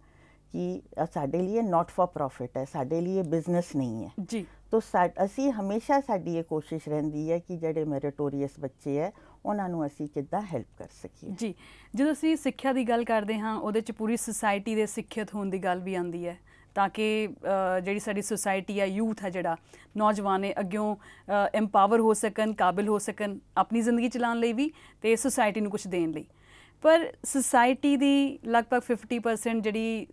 ਕਿ ਸਾਡੇ ਲਈ ਨਾਟ ਫॉर ਪ੍ਰੋਫਿਟ ਹੈ ਸਾਡੇ ਲਈ ਬਿਜ਼ਨਸ ਨਹੀਂ ਹੈ। ਜੀ। ਤੋ ਅਸੀਂ ਹਮੇਸ਼ਾ ਸਾਡੀ ਇਹ ਕੋਸ਼ਿਸ਼ ਰਹਿੰਦੀ ਹੈ ਕਿ ਜਿਹੜੇ ਮੈਰਿਟੋਰੀਅਸ ਬੱਚੇ ਹੈ ਉਹਨਾਂ ਨੂੰ ਅਸੀਂ ਕਿੱਦਾਂ ਹੈਲਪ ਕਰ ਸਕੀਏ। ਜੀ। ਜਦੋਂ ਅਸੀਂ ਸਿੱਖਿਆ ਦੀ ਗੱਲ ਕਰਦੇ ਹਾਂ ਉਹਦੇ ਚ ਪੂਰੀ ਸੁਸਾਇਟੀ ਦੇ ਸਿੱਖਿਅਤ ਹੋਣ ਦੀ ਗੱਲ ਵੀ ਆਉਂਦੀ ਹੈ। ਤਾਂ ਕਿ ਜਿਹੜੀ ਸਾਡੀ ਸੁਸਾਇਟੀ ਆ, ਯੂਥ ਹੈ ਜਿਹੜਾ, ਨੌਜਵਾਨ ਹੈ ਅੱਗਿਓਂ ਐਮਪਾਵਰ ਹੋ ਸਕਣ, ਕਾਬਿਲ ਹੋ ਸਕਣ, ਆਪਣੀ ਜ਼ਿੰਦਗੀ ਚਲਾਉਣ ਲਈ ਵੀ ਤੇ ਸੁਸਾਇਟੀ ਨੂੰ ਕੁਝ ਦੇਣ ਲਈ। ਪਰ ਸੁਸਾਇਟੀ ਦੀ ਲਗਭਗ 50% ਜਿਹੜੀ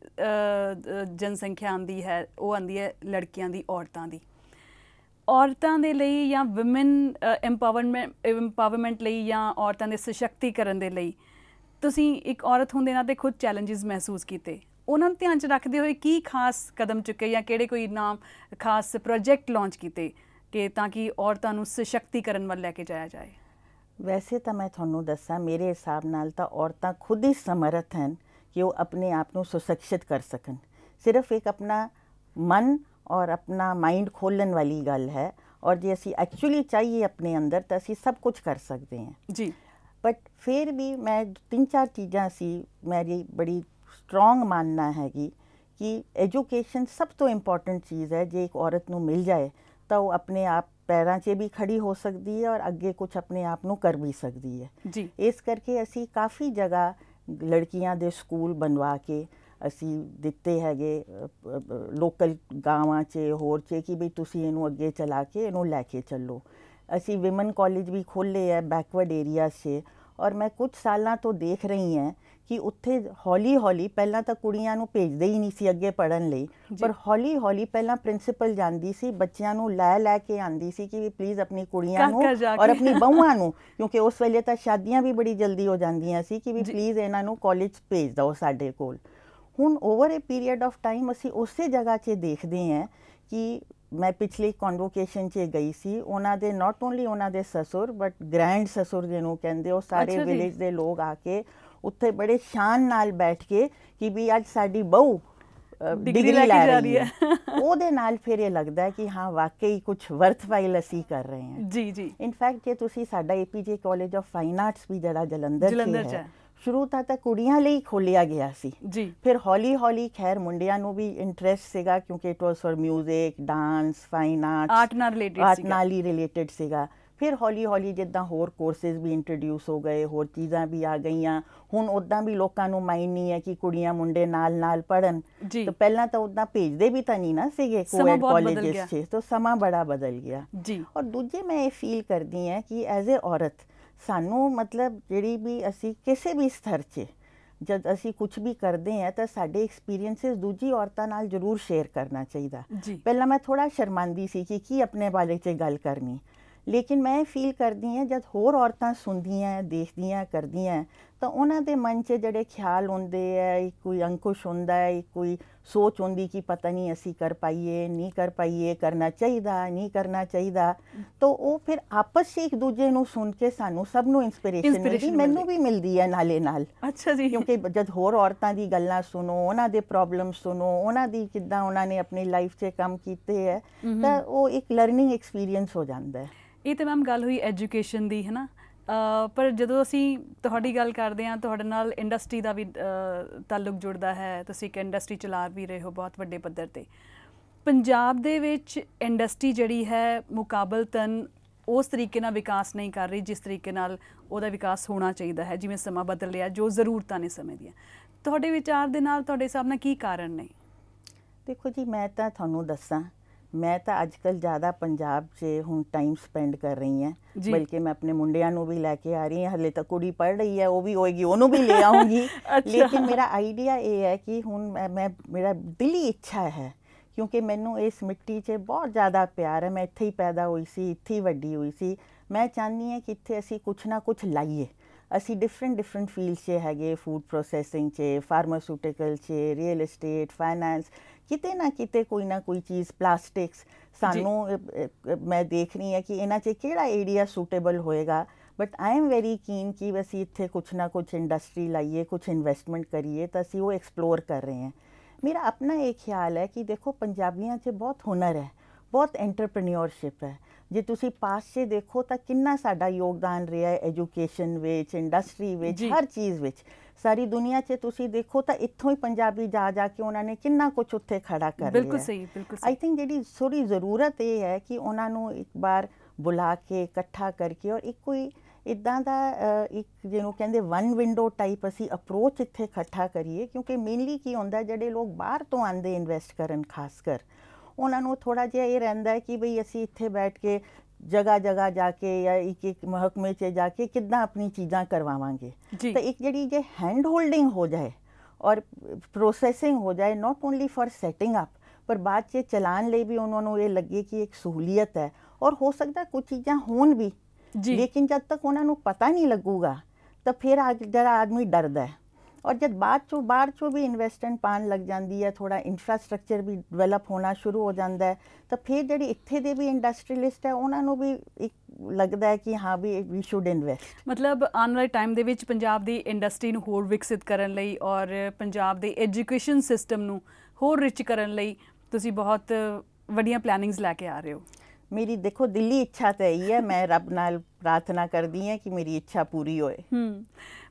ਜਨਸੰਖਿਆ ਆਂਦੀ ਹੈ, ਉਹ ਆਂਦੀ ਹੈ ਲੜਕੀਆਂ ਦੀ, ਔਰਤਾਂ ਦੀ। ਔਰਤਾਂ ਦੇ ਲਈ ਜਾਂ ਔਮਨ ਐਮਪਾਵਰਮੈਂਟ ਐਮਪਾਵਰਮੈਂਟ ਲਈ ਜਾਂ ਔਰਤਾਂ ਦੇ ਸਸ਼ਕਤੀਕਰਨ ਦੇ ਲਈ, ਤੁਸੀਂ ਇੱਕ ਔਰਤ ਹੋਣ ਦੇ ਨਾਤੇ ਖੁਦ ਚੈਲੰਜਸ ਮਹਿਸੂਸ ਕੀਤੇ। ਉਹਨਾਂ ਨੂੰ ਧਿਆਨ 'ਚ ਰੱਖਦੇ ਹੋਏ ਕੀ ਖਾਸ ਕਦਮ ਚੁੱਕੇ ਜਾਂ ਕਿਹੜੇ ਕੋਈ ਨਾਮ ਖਾਸ ਪ੍ਰੋਜੈਕਟ ਲਾਂਚ ਕੀਤੇ ਕਿ ਤਾਂ ਕਿ ਔਰਤਾਂ ਨੂੰ ਸਸ਼ਕਤੀਕਰਨ ਵੱਲ ਲੈ ਕੇ ਜਾਇਆ ਜਾਏ? ਵੈਸੇ ਤਾਂ ਮੈਂ ਤੁਹਾਨੂੰ ਦੱਸਾਂ ਮੇਰੇ ਹਿਸਾਬ ਨਾਲ ਤਾਂ ਔਰਤਾਂ ਖੁਦ ਹੀ ਸਮਰੱਥ ਹਨ ਕਿ ਉਹ ਆਪਣੇ ਆਪ ਨੂੰ ਸੁਸਖਸ਼ਿਤ ਕਰ ਸਕਣ। ਸਿਰਫ ਇੱਕ ਆਪਣਾ ਮਨ ਔਰ ਆਪਣਾ ਮਾਈਂਡ ਖੋਲਣ ਵਾਲੀ ਗੱਲ ਹੈ ਔਰ ਜੇ ਅਸੀਂ ਐਕਚੁਅਲੀ ਚਾਹੀਏ ਆਪਣੇ ਅੰਦਰ ਤਾਂ ਅਸੀਂ ਸਭ ਕੁਝ ਕਰ ਸਕਦੇ ਹਾਂ। ਜੀ। ਬਟ ਫਿਰ ਵੀ ਮੈਂ ਤਿੰਨ ਚਾਰ ਚੀਜ਼ਾਂ ਸੀ ਮੇਰੀ ਬੜੀ ਸਟਰੋਂਗ ਮੰਨਣਾ ਹੈਗੀ ਕਿ ਐਜੂਕੇਸ਼ਨ ਸਭ ਤੋਂ ਇੰਪੋਰਟੈਂਟ ਚੀਜ਼ ਹੈ ਜੇ ਇੱਕ ਔਰਤ ਨੂੰ ਮਿਲ ਜਾਏ ਤਾਂ ਉਹ ਆਪਣੇ ਆਪ ਪੈਰਾਂ 'ਤੇ ਵੀ ਖੜੀ ਹੋ ਸਕਦੀ ਹੈ ਔਰ ਅੱਗੇ ਕੁਝ ਆਪਣੇ ਆਪ ਨੂੰ ਕਰ ਵੀ ਸਕਦੀ ਹੈ। ਜੀ। ਇਸ ਕਰਕੇ ਅਸੀਂ ਕਾਫੀ ਜਗ੍ਹਾ ਲੜਕੀਆਂ ਦੇ ਸਕੂਲ ਬਣਵਾ ਕੇ ਅਸੀਂ ਦਿੱਤੇ ਹੈਗੇ ਲੋਕਲ ਗਾਵਾਂ 'ਚ ਹੋਰ 'ਚ ਕਿ ਵੀ ਤੁਸੀਂ ਇਹਨੂੰ ਅੱਗੇ ਚਲਾ ਕੇ ਇਹਨੂੰ ਲੈ ਕੇ ਚੱਲੋ। ਅਸੀਂ ਵਿਮਨ ਕਾਲਜ ਵੀ ਖੋਲੇ ਹੈ ਬੈਕਵਰਡ ਏਰੀਆ 'ਚ ਔਰ ਮੈਂ ਕੁਝ ਸਾਲਾਂ ਤੋਂ ਦੇਖ ਰਹੀ ਹਾਂ ਕਿ ਉੱਥੇ ਹੌਲੀ ਹੌਲੀ ਪਹਿਲਾਂ ਤਾਂ ਕੁੜੀਆਂ ਨੂੰ ਭੇਜਦੇ ਹੀ ਨਹੀਂ ਸੀ ਅੱਗੇ ਪੜਨ ਲਈ ਪਰ ਹੌਲੀ ਹੌਲੀ ਪਹਿਲਾਂ ਪ੍ਰਿੰਸੀਪਲ ਜਾਂਦੀ ਸੀ ਬੱਚਿਆਂ ਨੂੰ ਲੈ ਲੈ ਕੇ ਆਂਦੀ ਸੀ ਕਿ ਵੀ ਪਲੀਜ਼ ਆਪਣੀ ਕੁੜੀਆਂ ਨੂੰ ਔਰ ਆਪਣੀ ਬਹੂਆਂ ਨੂੰ ਕਿਉਂਕਿ ਉਸ ਵੇਲੇ ਤਾਂ ਸ਼ਾਦੀਆਂ ਵੀ ਬੜੀ ਜਲਦੀ ਹੋ ਜਾਂਦੀਆਂ ਸੀ ਕਿ ਵੀ ਪਲੀਜ਼ ਇਹਨਾਂ ਨੂੰ ਕਾਲਜ ਭੇਜ ਦਿਓ ਸਾਡੇ ਕੋਲ। ਹੁਣ over a period of time ਅਸੀਂ ਉਸੇ ਜਗ੍ਹਾ 'ਚ ਦੇਖਦੇ ਹਾਂ ਕਿ ਮੈਂ ਪਿਛਲੀ ਕਨਵੋਕੇਸ਼ਨ 'ਚ ਗਈ ਸੀ ਉਹਨਾਂ ਦੇ ਨਾਟ ਓਨਲੀ ਉਹਨਾਂ ਦੇ ਸਸੁਰ ਬਟ ਗ੍ਰੈਂਡ ਸਸੁਰ ਜਿਹਨੂੰ ਕਹਿੰਦੇ ਉਹ ਸਾਰੇ ਵਿਲੇਜ ਦੇ ਲੋਕ ਆ ਕੇ ਉੱਥੇ ਬੜੇ ਸ਼ਾਨ ਨਾਲ ਬੈਠ ਕੇ ਕਿ ਵੀ ਅੱਜ ਸਾਡੀ ਬਹੂ ਡਿਗਰੀ ਲੈ ਜਾ ਰਹੀ ਹੈ। ਉਹਦੇ ਨਾਲ ਫਿਰ ਇਹ ਲੱਗਦਾ ਹੈ ਕਿ ਹਾਂ ਵਾਕਈ ਕੁਝ ਵਰਥਵਾਈਲ ਅਸੀਂ ਕਰ ਰਹੇ ਹਾਂ। ਜੀ ਜੀ। ਇਨਫੈਕਟ ਜੇ ਤੁਸੀਂ ਸਾਡਾ APJ College of Fine Arts ਵੀ ਜਿਹੜਾ ਜਲੰਧਰ 'ਚ ਹੈ ਸ਼ੁਰੂ ਤਾਂ ਤਾਂ ਕੁੜੀਆਂ ਲਈ ਖੋਲਿਆ ਗਿਆ ਸੀ। ਜੀ। ਫਿਰ ਹੌਲੀ ਹੌਲੀ ਖੈਰ ਮੁੰਡਿਆਂ ਨੂੰ ਵੀ ਇੰਟਰਸਟ ਸੀਗਾ ਕਿਉਂਕਿ it was for 뮤직 dance fine arts art ਨਾਲ ਰਿਲੇਟਡ ਸੀਗਾ। ਫਿਰ ਹੌਲੀ ਹੌਲੀ ਜਿੱਦਾਂ ਹੋਰ ਕੋਰਸਸ ਵੀ ਇੰਟਰੋਡਿਊਸ ਹੋ ਗਏ ਹੋਰ ਚੀਜ਼ਾਂ ਵੀ ਆ ਗਈਆਂ। ਹੁਣ ਉਦਾਂ ਵੀ ਲੋਕਾਂ ਨੂੰ ਮਾਈਂਡ ਨਹੀਂ ਹੈ ਕਿ ਕੁੜੀਆਂ ਮੁੰਡੇ ਨਾਲ ਨਾਲ ਪੜਨ ਤਾਂ ਪਹਿਲਾਂ ਤਾਂ ਉਦਾਂ ਭੇਜਦੇ ਵੀ ਤਾਂ ਨਹੀਂ ਨਾ ਸੀਗੇ ਕੋਐਡ ਕਾਲਜਸ 'ਚ ਤਾਂ ਸਮਾਂ ਬੜਾ ਬਦਲ ਗਿਆ। ਜੀ। ਔਰ ਦੂਜੇ ਮੈਂ ਇਹ ਫੀਲ ਕਰਦੀ ਹਾਂ ਕਿ ਐਜ਼ ਅ ਔਰਤ ਸਾਨੂੰ ਮਤਲਬ ਜਿਹੜੀ ਵੀ ਅਸੀਂ ਕਿਸੇ ਵੀ ਸਤਰ 'ਚ ਜਦ ਅਸੀਂ ਕੁਝ ਵੀ ਕਰਦੇ ਹਾਂ ਤਾਂ ਸਾਡੇ ਐਕਸਪੀਰੀਐਂਸਸ ਦੂਜੀ ਔਰਤਾਂ ਨਾਲ ਜ਼ਰੂਰ ਸ਼ੇਅਰ ਕਰਨਾ ਚਾਹੀਦਾ। ਪਹਿਲਾਂ ਮੈਂ ਥੋੜਾ ਸ਼ਰਮਾਂਦੀ ਸੀ ਕਿ ਕੀ ਆਪਣੇ ਬਾਰੇ 'ਚ ਗੱਲ ਕਰਨੀ। ਲੇਕਿਨ ਮੈਂ ਫੀਲ ਕਰਦੀ ਹਾਂ ਜਦ ਹੋਰ ਔਰਤਾਂ ਸੁਣਦੀਆਂ ਦੇਖਦੀਆਂ ਕਰਦੀਆਂ ਤਾਂ ਉਹਨਾਂ ਦੇ ਮਨ 'ਚ ਜਿਹੜੇ ਖਿਆਲ ਹੁੰਦੇ ਐ ਕੋਈ ਅੰਕੁਸ਼ ਹੁੰਦਾ ਹੈ ਕੋਈ ਸੋਚ ਹੁੰਦੀ ਕਿ ਪਤਾ ਨਹੀਂ ਅਸੀਂ ਕਰ ਪਾਈਏ ਨਹੀਂ ਕਰ ਪਾਈਏ ਕਰਨਾ ਚਾਹੀਦਾ ਨਹੀਂ ਕਰਨਾ ਚਾਹੀਦਾ। ਤਾਂ ਉਹ ਫਿਰ ਆਪਸ ਵਿੱਚ ਇੱਕ ਦੂਜੇ ਨੂੰ ਸੁਣ ਕੇ ਸਾਨੂੰ ਸਭ ਨੂੰ ਇਨਸਪੀਰੇਸ਼ਨ ਮਿਲਦੀ ਮੈਨੂੰ ਵੀ ਮਿਲਦੀ ਹੈ ਨਾਲੇ ਨਾਲ ਅੱਛਾ ਜੀ। ਕਿਉਂਕਿ ਜਦ ਹੋਰ ਔਰਤਾਂ ਦੀ ਗੱਲਾਂ ਸੁਣੋ ਉਹਨਾਂ ਦੇ ਪ੍ਰੋਬਲਮ ਸੁਣੋ ਉਹਨਾਂ ਦੀ ਕਿੱਦਾਂ ਉਹਨਾਂ ਨੇ ਆਪਣੀ ਲਾਈਫ 'ਚ ਕੰਮ ਕੀਤੇ ਹੈ ਤਾਂ ਉਹ ਇੱਕ ਲਰਨਿੰਗ ਐਕਸਪੀਰੀਅੰਸ ਹੋ ਜਾਂਦਾ ਹੈ। ਇਹ ਤੇ ਮੈਮ ਗੱਲ ਹੋਈ ਐਜੂਕੇਸ਼ਨ ਦੀ ਹੈ ਨਾ ਪਰ ਜਦੋਂ ਅਸੀਂ ਤੁਹਾਡੀ ਗੱਲ ਕਰਦੇ ਹਾਂ, ਤੁਹਾਡੇ ਨਾਲ ਇੰਡਸਟਰੀ ਦਾ ਵੀ ਤਾਲੁਕ ਜੁੜਦਾ ਹੈ, ਤੁਸੀਂ ਇੱਕ ਇੰਡਸਟਰੀ ਚਲਾ ਵੀ ਰਹੇ ਹੋ ਬਹੁਤ ਵੱਡੇ ਪੱਧਰ ਤੇ। ਪੰਜਾਬ ਦੇ ਵਿੱਚ ਇੰਡਸਟਰੀ ਜਿਹੜੀ ਹੈ, ਮੁਕਾਬਲਤਨ ਉਸ ਤਰੀਕੇ ਨਾਲ ਵਿਕਾਸ ਨਹੀਂ ਕਰ ਰਹੀ, ਜਿਸ ਤਰੀਕੇ ਨਾਲ ਉਹਦਾ ਵਿਕਾਸ ਹੋਣਾ ਚਾਹੀਦਾ ਹੈ, ਜਿਵੇਂ ਸਮਾਂ ਬਦਲ ਰਿਹਾ, ਜੋ ਜ਼ਰੂਰਤਾਂ ਨੇ ਸਮੇਂ ਦੀਆਂ। ਤੁਹਾਡੇ ਵਿਚਾਰ ਦੇ ਨਾਲ ਤੁਹਾਡੇ ਹਿਸਾਬ ਨਾਲ ਕੀ ਕਾਰਨ ਨੇ? ਦੇਖੋ ਜੀ, ਮੈਂ ਤਾਂ ਤੁਹਾਨੂੰ ਦੱਸਾਂ ਮੈਂ ਤਾਂ ਅੱਜਕੱਲ ਜ਼ਿਆਦਾ ਪੰਜਾਬ 'ਚ ਹੁਣ ਟਾਈਮ ਸਪੈਂਡ ਕਰ ਰਹੀ ਹਾਂ। ਬਲਕਿ ਮੈਂ ਆਪਣੇ ਮੁੰਡਿਆਂ ਨੂੰ ਵੀ ਲੈ ਕੇ ਆ ਰਹੀ ਹਾਂ। ਹਲੇ ਤਾਂ ਕੁੜੀ ਪੜ ਰਹੀ ਹੈ ਉਹ ਵੀ ਹੋਏਗੀ ਉਹਨੂੰ ਵੀ ਲੈ ਆਉਂਗੀ। ਲੇਕਿਨ ਮੇਰਾ ਆਈਡੀਆ ਇਹ ਹੈ ਕਿ ਹੁਣ ਮੈਂ ਮੇਰਾ ਦਿਲੀ ਇੱਛਾ ਹੈ ਕਿਉਂਕਿ ਮੈਨੂੰ ਇਸ ਮਿੱਟੀ 'ਚ ਬਹੁਤ ਜ਼ਿਆਦਾ ਪਿਆਰ ਹੈ। ਮੈਂ ਇੱਥੇ ਹੀ ਪੈਦਾ ਹੋਈ ਸੀ ਇੱਥੇ ਹੀ ਵੱਡੀ ਹੋਈ ਸੀ। ਮੈਂ ਚਾਹਨੀ ਹਾਂ ਕਿ ਇੱਥੇ ਅਸੀਂ ਕੁਝ ਨਾ ਕੁਝ ਲਾਈਏ। ਅਸੀਂ ਡਿਫਰੈਂਟ ਡਿਫਰੈਂਟ ਫੀਲਡਸ 'ਚ ਹੈਗੇ ਫੂਡ ਪ੍ਰੋਸੈਸਿੰਗ 'ਚ ਫਾਰਮਾਸਿਊਟੀਕਲ 'ਚ ਰੀਅਲ ਏਸਟੇਟ ਫਾਈਨਾਂਸ ਕਿਤੇ ਨਾ ਕਿਤੇ ਕੋਈ ਨਾ ਕੋਈ ਚੀਜ਼ ਪਲਾਸਟਿਕਸ ਸਾਨੂੰ ਮੈਂ ਦੇਖ ਰਹੀ ਹਾਂ ਕਿ ਇਹਨਾਂ 'ਚ ਕਿਹੜਾ ਏਰੀਆ ਸੂਟੇਬਲ ਹੋਏਗਾ। But I am very keen ਕਿ ਅਸੀਂ ਇੱਥੇ ਕੁਝ ਨਾ ਕੁਝ ਇੰਡਸਟਰੀ ਲਾਈਏ ਕੁਝ ਇਨਵੈਸਟਮੈਂਟ ਕਰੀਏ ਤਾਂ ਅਸੀਂ ਉਹ ਐਕਸਪਲੋਰ ਕਰ ਰਹੇ ਹਾਂ। ਮੇਰਾ ਆਪਣਾ ਇਹ ਖਿਆਲ ਹੈ ਕਿ ਦੇਖੋ ਪੰਜਾਬੀਆਂ 'ਚ ਬਹੁਤ ਹੁਨਰ ਹੈ ਬਹੁਤ ਐਂਟਰਪ੍ਰੀਨਿਓਰਸ਼ਿਪ ਹੈ। ਜੇ ਤੁਸੀਂ ਪਾਸ 'ਚ ਦੇਖੋ ਤਾਂ ਕਿੰਨਾ ਸਾਡਾ ਯੋਗਦਾਨ ਰਿਹਾ ਹੈ ਐਜੂਕੇਸ਼ਨ ਵਿੱਚ ਇੰਡਸਟਰੀ ਵਿੱਚ ਹਰ ਚੀਜ਼ ਵਿੱਚ। ਸਾਰੀ ਦੁਨੀਆ 'ਚ ਤੁਸੀਂ ਦੇਖੋ ਤਾਂ ਇੱਥੋਂ ਹੀ ਪੰਜਾਬੀ ਜਾ ਜਾ ਕੇ ਉਹਨਾਂ ਨੇ ਕਿੰਨਾ ਕੁਝ ਉੱਥੇ ਖੜਾ ਕਰ ਲਿਆ। ਬਿਲਕੁਲ ਸਹੀ ਬਿਲਕੁਲ ਸਹੀ। ਆਈ ਥਿੰਕ ਜਿਹੜੀ ਥੋੜੀ ਜ਼ਰੂਰਤ ਇਹ ਹੈ ਕਿ ਉਹਨਾਂ ਨੂੰ ਇੱਕ ਵਾਰ ਬੁਲਾ ਕੇ ਇਕੱਠਾ ਕਰਕੇ ਔਰ ਇੱਕ ਕੋਈ ਇਦਾਂ ਦਾ ਇੱਕ ਜਿਹਨੂੰ ਕਹਿੰਦੇ ਵਨ ਵਿੰਡੋ ਟਾਈਪ ਅਸੀਂ ਅਪਰੋਚ ਇੱਥੇ ਇਕੱਠਾ ਕਰੀਏ ਕਿਉਂਕਿ ਮੇਨਲੀ ਕੀ ਹੁੰਦਾ ਜਿਹੜੇ ਲੋਕ ਬਾਹਰ ਤੋਂ ਆਂਦੇ ਇਨਵੈਸਟ ਕਰਨ ਖਾਸ ਕਰ ਉਹਨਾਂ ਨੂੰ ਥੋੜਾ ਜਿਹਾ ਇਹ ਰਹਿੰਦਾ ਹੈ ਕਿ ਬਈ ਅਸੀਂ ਇੱਥੇ ਬੈਠ ਕੇ ਜਗ੍ਹਾ ਜਗ੍ਹਾ ਜਾ ਕੇ ਜਾਂ ਇੱਕ ਇੱਕ ਮਹਕਮੇ 'ਚ ਜਾ ਕੇ ਕਿੱਦਾਂ ਆਪਣੀ ਚੀਜ਼ਾਂ ਕਰਵਾਵਾਂਗੇ। ਤਾਂ ਇੱਕ ਜਿਹੜੀ ਜੇ ਹੈਂਡ ਹੋਲਡਿੰਗ ਹੋ ਜਾਏ ਔਰ ਪ੍ਰੋਸੈਸਿੰਗ ਹੋ ਜਾਏ not only for setting up ਪਰ ਬਾਅਦ 'ਚ ਚਲਾਉਣ ਲਈ ਵੀ ਉਹਨਾਂ ਨੂੰ ਇਹ ਲੱਗੇ ਕਿ ਇੱਕ ਸਹੂਲੀਅਤ ਹੈ ਔਰ ਹੋ ਸਕਦਾ ਕੁਝ ਚੀਜ਼ਾਂ ਹੋਣ ਵੀ। ਲੇਕਿਨ ਜਦ ਤੱਕ ਉਹਨਾਂ ਨੂੰ ਪਤਾ ਨਹੀਂ ਲੱਗੂਗਾ ਤਾਂ ਫਿਰ ਆ ਜਿਹੜਾ ਆਦਮੀ ਡਰਦਾ ਹੈ। ਔਰ ਜਦ ਬਾਅਦ ਚੋਂ ਬਾਹਰ ਚੋਂ ਵੀ ਇਨਵੈਸਟਮੈਂਟ ਪਾਣ ਲੱਗ ਜਾਂਦੀ ਹੈ ਥੋੜਾ ਇਨਫਰਾਸਟ੍ਰਕਚਰ ਵੀ ਡਿਵੈਲਪ ਹੋਣਾ ਸ਼ੁਰੂ ਹੋ ਜਾਂਦਾ ਹੈ, ਤਾਂ ਫਿਰ ਜਿਹੜੀ ਇੱਥੇ ਦੇ ਵੀ ਇੰਡਸਟਰੀਲਿਸਟ ਹੈ, ਉਹਨਾਂ ਨੂੰ ਵੀ ਇੱਕ ਲੱਗਦਾ ਹੈ ਕਿ ਹਾਂ ਵੀ ਵੀ ਸ਼ੁੱਡ ਇਨਵੈਸਟ ਮਤਲਬ ਆਉਣ ਵਾਲੇ ਟਾਈਮ ਦੇ ਵਿੱਚ ਪੰਜਾਬ ਦੀ ਇੰਡਸਟਰੀ ਨੂੰ ਹੋਰ ਵਿਕਸਿਤ ਕਰਨ ਲਈ ਔਰ ਪੰਜਾਬ ਦੇ ਐਜੂਕੇਸ਼ਨ ਸਿਸਟਮ ਨੂੰ ਹੋਰ ਰਿਚ ਕਰਨ ਲਈ ਤੁਸੀਂ ਬਹੁਤ ਵੱਡੀਆਂ ਪਲੈਨਿੰਗਸ ਲੈ ਕੇ ਆ ਰਹੇ ਹੋ। ਮੇਰੀ ਦੇਖੋ ਦਿੱਲੀ ਇੱਛਾ ਤਾਂ ਇਹੀ ਹੈ, ਮੈਂ ਰੱਬ ਨਾਲ ਪ੍ਰਾਰਥਨਾ ਕਰਦੀ ਹਾਂ ਕਿ ਮੇਰੀ ਇੱਛਾ ਪੂਰੀ ਹੋਏ। ਹਮ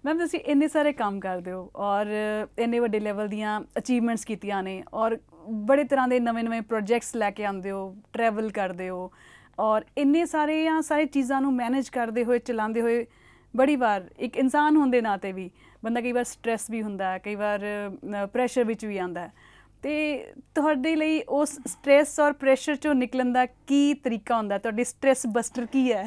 ਮੈਮ, ਤੁਸੀਂ ਇੰਨੇ ਸਾਰੇ ਕੰਮ ਕਰਦੇ ਹੋ ਔਰ ਇੰਨੇ ਵੱਡੇ ਲੈਵਲ ਦੀਆਂ ਅਚੀਵਮੈਂਟਸ ਕੀਤੀਆਂ ਨੇ ਔਰ ਬੜੇ ਤਰ੍ਹਾਂ ਦੇ ਨਵੇਂ-ਨਵੇਂ ਪ੍ਰੋਜੈਕਟਸ ਲੈ ਕੇ ਆਉਂਦੇ ਹੋ ਟਰੈਵਲ ਕਰਦੇ ਹੋ ਔਰ ਇੰਨੇ ਸਾਰੇ ਜਾਂ ਸਾਰੇ ਚੀਜ਼ਾਂ ਨੂੰ ਮੈਨੇਜ ਕਰਦੇ ਹੋਏ, ਚਲਾਉਂਦੇ ਹੋਏ ਬੜੀ ਵਾਰ ਇੱਕ ਇਨਸਾਨ ਹੋਣ ਦੇ ਨਾਤੇ ਵੀ ਬੰਦਾ ਕਈ ਵਾਰ ਸਟ੍ਰੈਸ ਵੀ ਹੁੰਦਾ ਹੈ ਕਈ ਵਾਰ ਪ੍ਰੈਸ਼ਰ ਵਿੱਚ ਵੀ ਆਉਂਦਾ। ਹੈ ਤੇ ਤੁਹਾਡੇ ਲਈ ਉਸ ਸਟ्रेस ਔਰ ਪ੍ਰੈਸ਼ਰ ਚੋਂ ਨਿਕਲਣ ਦਾ ਕੀ ਤਰੀਕਾ ਹੁੰਦਾ? ਤੁਹਾਡੀ ਸਟ्रेस ਬਸਟਰ ਕੀ ਹੈ?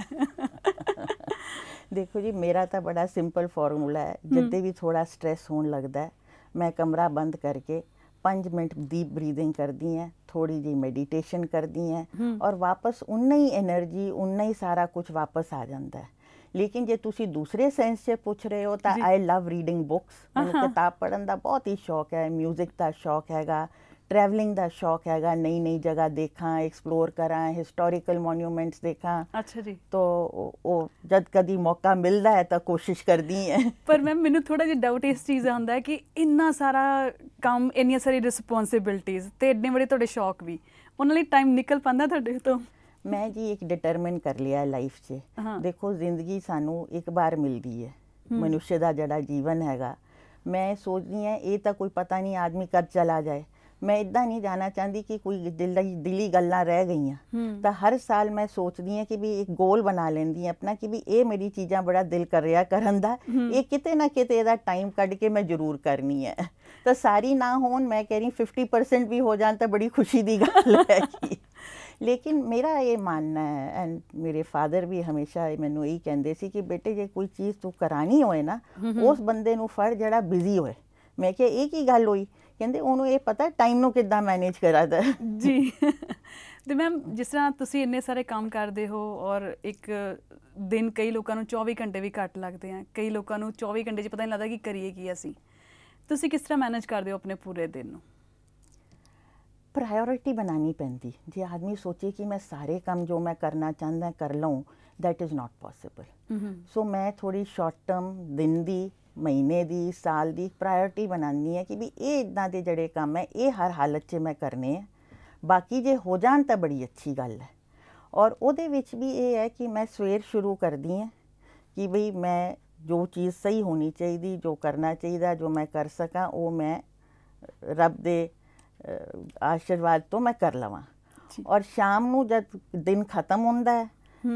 ਦੇਖੋ ਜੀ ਮੇਰਾ ਤਾਂ ਬੜਾ ਸਿੰਪਲ ਫਾਰਮੂਲਾ ਹੈ। ਜਿੱਦੇ ਵੀ ਥੋੜਾ ਸਟ्रेस ਹੋਣ ਲੱਗਦਾ ਮੈਂ ਕਮਰਾ ਬੰਦ ਕਰਕੇ 5 ਮਿੰਟ ਦੀਪ ਬਰੀਥਿੰਗ ਕਰਦੀ ਹਾਂ ਥੋੜੀ ਜਿਹੀ ਮੈਡੀਟੇਸ਼ਨ ਕਰਦੀ ਹਾਂ ਔਰ ਵਾਪਸ ਉਨਾ ਹੀ એનર્ਜੀ ਉਨਾ ਹੀ ਸਾਰਾ ਕੁਝ ਵਾਪਸ ਆ ਜਾਂਦਾ ਹੈ। ਲੇਕਿਨ ਜੇ ਤੁਸੀਂ ਦੂਸਰੇ ਸੈਂਸ 'ਚ ਪੁੱਛ ਰਹੇ ਹੋ ਤਾਂ ਆਈ ਲਵ ਰੀਡਿੰਗ ਬੁੱਕਸ ਮੈਨੂੰ ਕਿਤਾਬ ਪੜ੍ਹਨ ਦਾ ਬਹੁਤ ਹੀ ਸ਼ੌਕ ਹੈ 뮤직 ਦਾ ਸ਼ੌਕ ਹੈਗਾ ਟਰੈਵਲਿੰਗ ਦਾ ਸ਼ੌਕ ਹੈਗਾ ਨਈ ਨਈ ਜਗ੍ਹਾ ਦੇਖਾਂ ਐਕਸਪਲੋਰ ਕਰਾਂ ਹਿਸਟੋਰੀਕਲ ਮੋਨੂਮੈਂਟਸ ਦੇਖਾਂ। ਅੱਛਾ ਜੀ। ਤੋਂ ਉਹ ਜਦ ਕਦੀ ਮੌਕਾ ਮਿਲਦਾ ਹੈ ਤਾਂ ਕੋਸ਼ਿਸ਼ ਕਰਦੀ ਹੈ। ਪਰ ਮੈਮ ਮੈਨੂੰ ਥੋੜਾ ਜਿਹਾ ਡਾਊਟ ਇਸ ਚੀਜ਼ ਦਾ ਹੁੰਦਾ ਹੈ ਕਿ ਇੰਨਾ ਸਾਰਾ ਕੰਮ ਇੰਨੀਆਂ ਸਾਰੀ ਰਿਸਪੌਂਸਿਬਿਲਟੀਆਂ ਤੇ ਇੰਨੇ ਬੜੇ ਤੁਹਾਡੇ ਸ਼ੌਕ ਵੀ ਉਹਨਾਂ ਲਈ ਟਾਈਮ ਨਿਕਲ ਪਾਉਂਦਾ ਤੁਹਾਡੇ ਤੋਂ? ਮੈਂ ਜੀ ਇੱਕ ਡਿਟਰਮਿਨ ਕਰ ਲਿਆ ਲਾਈਫ 'ਚ ਹਾਂ। ਦੇਖੋ ਜ਼ਿੰਦਗੀ ਸਾਨੂੰ ਇੱਕ ਵਾਰ ਮਿਲਦੀ ਹੈ। ਮਨੁੱਖ ਦਾ ਜਿਹੜਾ ਜੀਵਨ ਹੈਗਾ ਮੈਂ ਸੋਚਦੀ ਹਾਂ ਇਹ ਤਾਂ ਕੋਈ ਪਤਾ ਨਹੀਂ ਆਦਮੀ ਕਦ ਚਲਾ ਜਾਏ ਮੈਂ ਇਦਾਂ ਨਹੀਂ ਜਾਣਾ ਚਾਹੁੰਦੀ ਕਿ ਕੋਈ ਦਿਲੀ ਦਿਲੀ ਗੱਲਾਂ ਰਹਿ ਗਈਆਂ। ਤਾਂ ਹਰ ਸਾਲ ਮੈਂ ਸੋਚਦੀ ਹਾਂ ਕਿ ਵੀ ਇੱਕ ਗੋਲ ਬਣਾ ਲੈਂਦੀ ਹਾਂ ਆਪਣਾ ਕਿ ਵੀ ਇਹ ਮੇਰੀ ਚੀਜ਼ਾਂ ਬੜਾ ਦਿਲ ਕਰ ਰਿਹਾ ਕਰਨ ਦਾ। ਇਹ ਕਿਤੇ ਨਾ ਕਿਤੇ ਇਹਦਾ ਟਾਈਮ ਕੱਢ ਕੇ ਮੈਂ ਜ਼ਰੂਰ ਕਰਨੀ ਹੈ ਤਾਂ ਸਾਰੀ ਨਾ ਹੋਣ ਮੈਂ ਕਹਿ ਰਹੀ 50% ਵੀ ਹੋ ਜਾਣ ਤਾਂ ਬੜੀ ਖੁਸ਼ੀ ਦੀ ਗੱਲ ਹੈਗੀ ਲੇਕਿਨ ਮੇਰਾ ਇਹ ਮੰਨਣਾ ਹੈ ਐਂਡ ਮੇਰੇ ਫਾਦਰ ਵੀ ਹਮੇਸ਼ਾ ਮੈਨੂੰ ਇਹੀ ਕਹਿੰਦੇ ਸੀ ਕਿ ਬੇਟੇ ਜੇ ਕੋਈ ਚੀਜ਼ ਤੂੰ ਕਰਾਣੀ ਹੋਏ ਨਾ ਉਸ ਬੰਦੇ ਨੂੰ ਫੜ ਜਿਹੜਾ ਬਿਜ਼ੀ ਹੋਏ। ਮੈਂ ਕਿਹਾ ਇਹ ਕੀ ਗੱਲ ਹੋਈ? ਕਹਿੰਦੇ ਉਹਨੂੰ ਇਹ ਪਤਾ ਟਾਈਮ ਨੂੰ ਕਿੱਦਾਂ ਮੈਨੇਜ ਕਰਾਦਾ ਜੀ। ਤੇ ਮੈਮ ਜਿਸ ਤਰ੍ਹਾਂ ਤੁਸੀਂ ਇੰਨੇ ਸਾਰੇ ਕੰਮ ਕਰਦੇ ਹੋ ਔਰ ਇੱਕ ਦਿਨ ਕਈ ਲੋਕਾਂ ਨੂੰ 24 ਘੰਟੇ ਵੀ ਘੱਟ ਲੱਗਦੇ ਆ ਕਈ ਲੋਕਾਂ ਨੂੰ 24 ਘੰਟੇ 'ਚ ਪਤਾ ਨਹੀਂ ਲੱਗਦਾ ਕਿ ਕਰੀਏ ਕੀ ਅਸੀਂ। ਤੁਸੀਂ ਕਿਸ ਤਰ੍ਹਾਂ ਮੈਨੇਜ ਕਰਦੇ ਹੋ ਆਪਣੇ ਪੂਰੇ ਦਿਨ ਨੂੰ? ਪ੍ਰਾਇੋਰਿਟੀ ਬਣਾਣੀ ਪੈਂਦੀ। ਜੇ ਆਦਮੀ ਸੋਚੇ ਕਿ ਮੈਂ ਸਾਰੇ ਕੰਮ ਜੋ ਮੈਂ ਕਰਨਾ ਚਾਹੁੰਦਾ ਕਰ ਲਵਾਂ that is not possible. ਸੋ ਮੈਂ ਥੋੜੀ ਸ਼ਾਰਟ ਟਰਮ ਦਿਨ ਦੀ ਮਹੀਨੇ ਦੀ ਸਾਲ ਦੀ ਪ੍ਰਾਇੋਰਟੀ ਬਣਾਉਣੀ ਹੈ ਕਿ ਵੀ ਇਹ ਇਦਾਂ ਦੇ ਜਿਹੜੇ ਕੰਮ ਹੈ ਇਹ ਹਰ ਹਾਲਤ 'ਚ ਮੈਂ ਕਰਨੇ ਹੈ ਬਾਕੀ ਜੇ ਹੋ ਜਾਣ ਤਾਂ ਬੜੀ ਅੱਛੀ ਗੱਲ ਹੈ। ਔਰ ਉਹਦੇ ਵਿੱਚ ਵੀ ਇਹ ਹੈ ਕਿ ਮੈਂ ਸਵੇਰ ਸ਼ੁਰੂ ਕਰਦੀ ਹਾਂ ਕਿ ਭਈ ਮੈਂ ਜੋ ਚੀਜ਼ ਸਹੀ ਹੋਣੀ ਚਾਹੀਦੀ ਜੋ ਕਰਨਾ ਚਾਹੀਦਾ ਜੋ ਮੈਂ ਕਰ ਸਕਾਂ ਉਹ ਮੈਂ ਰੱਬ ਦੇ ਆਸ਼ੀਰਵਾਦ ਤੋਂ ਮੈਂ ਕਰ ਲਵਾਂ। ਔਰ ਸ਼ਾਮ ਨੂੰ ਜਦ ਦਿਨ ਖਤਮ ਹੁੰਦਾ ਹੈ।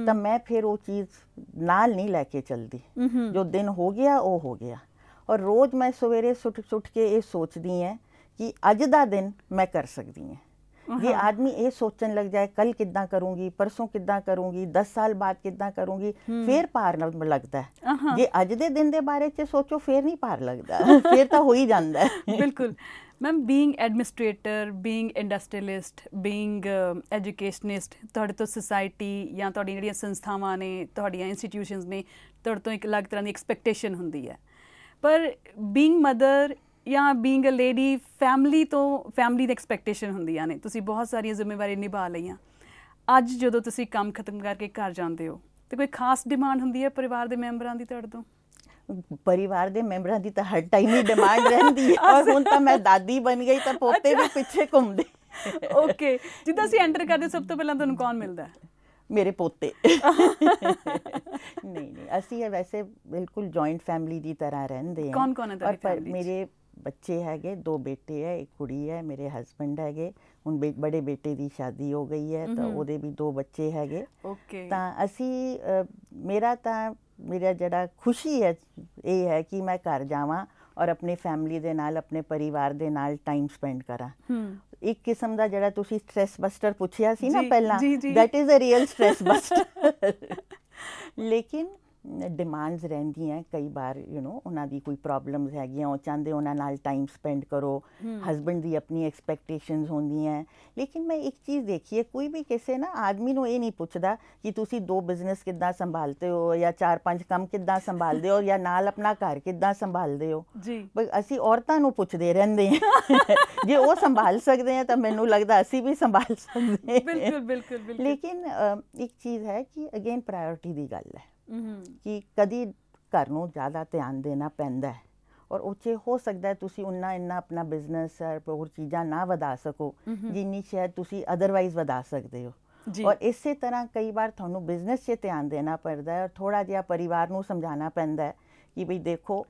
ਤਾਂ ਮੈਂ ਫਿਰ ਉਹ ਚੀਜ਼ ਨਾਲ ਨਹੀਂ ਲੈ ਕੇ ਚਲਦੀ। ਜੋ ਦਿਨ ਹੋ ਗਿਆ ਉਹ ਹੋ ਗਿਆ। ਔਰ ਰੋਜ਼ ਮੈਂ ਸਵੇਰੇ ਸੁੱਟ ਸੁੱਟ ਕੇ ਇਹ ਸੋਚਦੀ ਹਾਂ ਕਿ ਅੱਜ ਦਾ ਦਿਨ ਮੈਂ ਕਰ ਸਕਦੀ ਹਾਂ। ਜੇ ਆਦਮੀ ਇਹ ਸੋਚਣ ਲੱਗ ਜਾਏ ਕੱਲ ਕਿੱਦਾਂ ਕਰੂੰਗੀ ਪਰਸੋਂ ਕਿੱਦਾਂ ਕਰੂੰਗੀ 10 ਸਾਲ ਬਾਅਦ ਕਿੱਦਾਂ ਕਰੂੰਗੀ ਫੇਰ ਭਾਰ ਨਾ ਲੱਗਦਾ। ਜੇ ਅੱਜ ਦੇ ਦਿਨ ਦੇ ਬਾਰੇ ਚ ਸੋਚੋ ਫੇਰ ਨਹੀਂ ਭਾਰ ਲੱਗਦਾ। ਫੇਰ ਤਾਂ ਹੋ ਹੀ ਜਾਂਦਾ ਬਿਲਕੁਲ। Ma'am being administrator being industrialist being educationist ਤੁਹਾਡੇ ਤੋਂ ਸੁਸਾਇਟੀ ਜਾਂ ਤੁਹਾਡੀਆਂ ਜਿਹੜੀਆਂ ਸੰਸਥਾਵਾਂ ਨੇ, ਤੁਹਾਡੀਆਂ ਇੰਸਟੀਟਿਊਸ਼ਨਸ ਨੇ, ਤੁਹਾਡੇ ਤੋਂ ਇੱਕ ਅਲੱਗ ਤਰ੍ਹਾਂ ਦੀ ਐਕਸਪੈਕਟੇਸ਼ਨ ਹੁੰਦੀ ਹੈ। ਪਰ ਬੀਇੰਗ ਮਦਰ ਜਾਂ ਬੀਇੰਗ ਅ ਲੇਡੀ ਫੈਮਿਲੀ ਤੋਂ ਫੈਮਿਲੀ ਦੀ ਐਕਸਪੈਕਟੇਸ਼ਨ ਹੁੰਦੀਆਂ ਨੇ। ਤੁਸੀਂ ਬਹੁਤ ਸਾਰੀਆਂ ਜ਼ਿੰਮੇਵਾਰੀਆਂ ਨਿਭਾ ਲਈਆਂ। ਅੱਜ ਜਦੋਂ ਤੁਸੀਂ ਕੰਮ ਖਤਮ ਕਰਕੇ ਘਰ ਜਾਂਦੇ ਹੋ, ਤੇ ਕੋਈ ਖਾਸ ਡਿਮਾਂਡ ਹੁੰਦੀ ਹੈ ਪਰਿਵਾਰ ਦੇ ਮੈਂਬਰਾਂ ਦੀ ਤੁਹਾਡੇ ਤੋਂ? ਪਰਿਵਾਰ ਦੇ ਮੈਂਬਰਾਂ ਦੀ ਤਾਂ ਹਰ ਟਾਈਮ ਹੀ ਡਿਮਾਂਡ ਰਹਿੰਦੀ ਹੈ। ਔਰ ਹੁਣ ਤਾਂ ਮੈਂ ਦਾਦੀ ਬਣ ਗਈ ਤਾਂ ਪੋਤੇ ਵੀ ਪਿੱਛੇ ਘੁੰਮਦੇ। ਓਕੇ ਜਿੱਦਾਂ ਅਸੀਂ ਐਂਟਰ ਕਰਦੇ ਸਭ ਤੋਂ ਪਹਿਲਾਂ ਤੁਹਾਨੂੰ ਕੌਣ ਮਿਲਦਾ? ਹੈ ਮੇਰੇ ਪੋਤੇ। ਨਹੀਂ ਨਹੀਂ ਅਸੀਂ ਵੈਸੇ ਬਿਲਕੁਲ ਜੁਆਇੰਟ ਫੈਮਿਲੀ ਦੀ ਤਰ੍ਹਾਂ ਰਹਿੰਦੇ ਹਾਂ। ਕੌਣ-ਕੌਣ ਹੈ ਤੁਹਾਡੀ 'ਚ? ਮੇਰੇ ਬੱਚੇ ਹੈਗੇ ਦੋ ਬੇਟੇ ਹੈ ਇੱਕ ਕੁੜੀ ਹੈ ਮੇਰੇ ਹਸਬੰਡ ਹੈਗੇ। ਹੁਣ ਬੜੇ ਬੇਟੇ ਦੀ ਸ਼ਾਦੀ ਹੋ ਗਈ ਹੈ ਤਾਂ। ਉਹਦੇ ਵੀ ਦੋ ਬੱਚੇ ਹੈਗੇ। ਓਕੇ ਤਾਂ ਅਸੀਂ ਮੇਰਾ ਤਾਂ ਮੇਰਾ ਜਿਹੜਾ ਖੁਸ਼ੀ ਹੈ ਇਹ ਹੈ ਕਿ ਮੈਂ ਘਰ ਜਾਵਾਂ ਔਰ ਆਪਣੀ ਫੈਮਿਲੀ ਦੇ ਨਾਲ ਆਪਣੇ ਪਰਿਵਾਰ ਦੇ ਨਾਲ ਟਾਈਮ ਸਪੈਂਡ ਕਰਾਂ। ਇੱਕ ਕਿਸਮ ਦਾ ਜਿਹੜਾ ਤੁਸੀਂ ਸਟ੍ਰੈਸ ਬਸਟਰ ਪੁੱਛਿਆ ਸੀ ਨਾ ਪਹਿਲਾਂ। That is a real stress buster ਲੇਕਿਨ ਡਿਮਾਂਡਸ ਰਹਿੰਦੀਆਂ ਕਈ ਵਾਰ ਯੂ نو ਉਹਨਾਂ ਦੀ ਕੋਈ ਪ੍ਰੋਬਲਮਸ ਹੈਗੀਆਂ ਉਹ ਚਾਹੁੰਦੇ ਉਹਨਾਂ ਨਾਲ ਟਾਈਮ ਸਪੈਂਡ ਕਰੋ। ਹਸਬੰਡ ਦੀ ਆਪਣੀ ਐਕਸਪੈਕਟੇਸ਼ਨਸ ਹੁੰਦੀਆਂ ਲੇਕਿਨ ਮੈਂ ਇੱਕ ਚੀਜ਼ ਦੇਖੀ ਹੈ ਕੋਈ ਵੀ ਕਿਸੇ ਨਾ ਆਦਮੀ ਨੂੰ ਇਹ ਨਹੀਂ ਪੁੱਛਦਾ ਕਿ ਤੁਸੀਂ ਦੋ ਬਿਜ਼ਨਸ ਕਿੱਦਾਂ ਸੰਭਾਲਦੇ ਹੋ ਜਾਂ ਚਾਰ ਪੰਜ ਕੰਮ ਕਿੱਦਾਂ ਸੰਭਾਲਦੇ ਹੋ ਜਾਂ ਨਾਲ ਆਪਣਾ ਘਰ ਕਿੱਦਾਂ ਸੰਭਾਲਦੇ ਹੋ। ਜੀ। ਅਸੀਂ ਔਰਤਾਂ ਨੂੰ ਪੁੱਛਦੇ ਰਹਿੰਦੇ ਹਾਂ। ਜੇ ਉਹ ਸੰਭਾਲ ਸਕਦੇ ਆ ਤਾਂ ਮੈਨੂੰ ਲੱਗਦਾ ਅਸੀਂ ਵੀ ਸੰਭਾਲ ਸਕਦੇ ਹਾਂ। ਬਿਲਕੁਲ ਬਿਲਕੁਲ ਬਿਲਕੁਲ। ਲੇਕਿਨ ਇੱਕ ਚੀਜ਼ ਹੈ ਕਿ ਅਗੇਨ ਪ੍ਰਾਇੋਰਟੀ ਦੀ ਗੱਲ ਹੂੰ। ਕਿ ਕਦੀ ਘਰ ਨੂੰ ਜ਼ਿਆਦਾ ਧਿਆਨ ਦੇਣਾ ਪੈਂਦਾ ਹੈ ਔਰ ਉੱਚੇ ਹੋ ਸਕਦਾ ਹੈ ਤੁਸੀਂ ਉਨਾ ਇੰਨਾ ਆਪਣਾ ਬਿਜ਼ਨਸ ਹੋਰ ਚੀਜ਼ਾਂ ਨਾ ਵਧਾ ਸਕੋ ਜਿੰਨੀ ਸ਼ਾਇਦ ਤੁਸੀਂ ਅਦਰਵਾਈਜ਼ ਵਧਾ ਸਕਦੇ ਹੋ। ਔਰ ਇਸੇ ਤਰ੍ਹਾਂ ਕਈ ਵਾਰ ਤੁਹਾਨੂੰ ਬਿਜ਼ਨਸ 'ਚ ਧਿਆਨ ਦੇਣਾ ਪੈਂਦਾ ਹੈ ਔਰ ਥੋੜਾ ਜਿਹਾ ਪਰਿਵਾਰ ਨੂੰ ਸਮਝਾਉਣਾ ਪੈਂਦਾ ਹੈ ਕਿ ਵੀ ਦੇਖੋ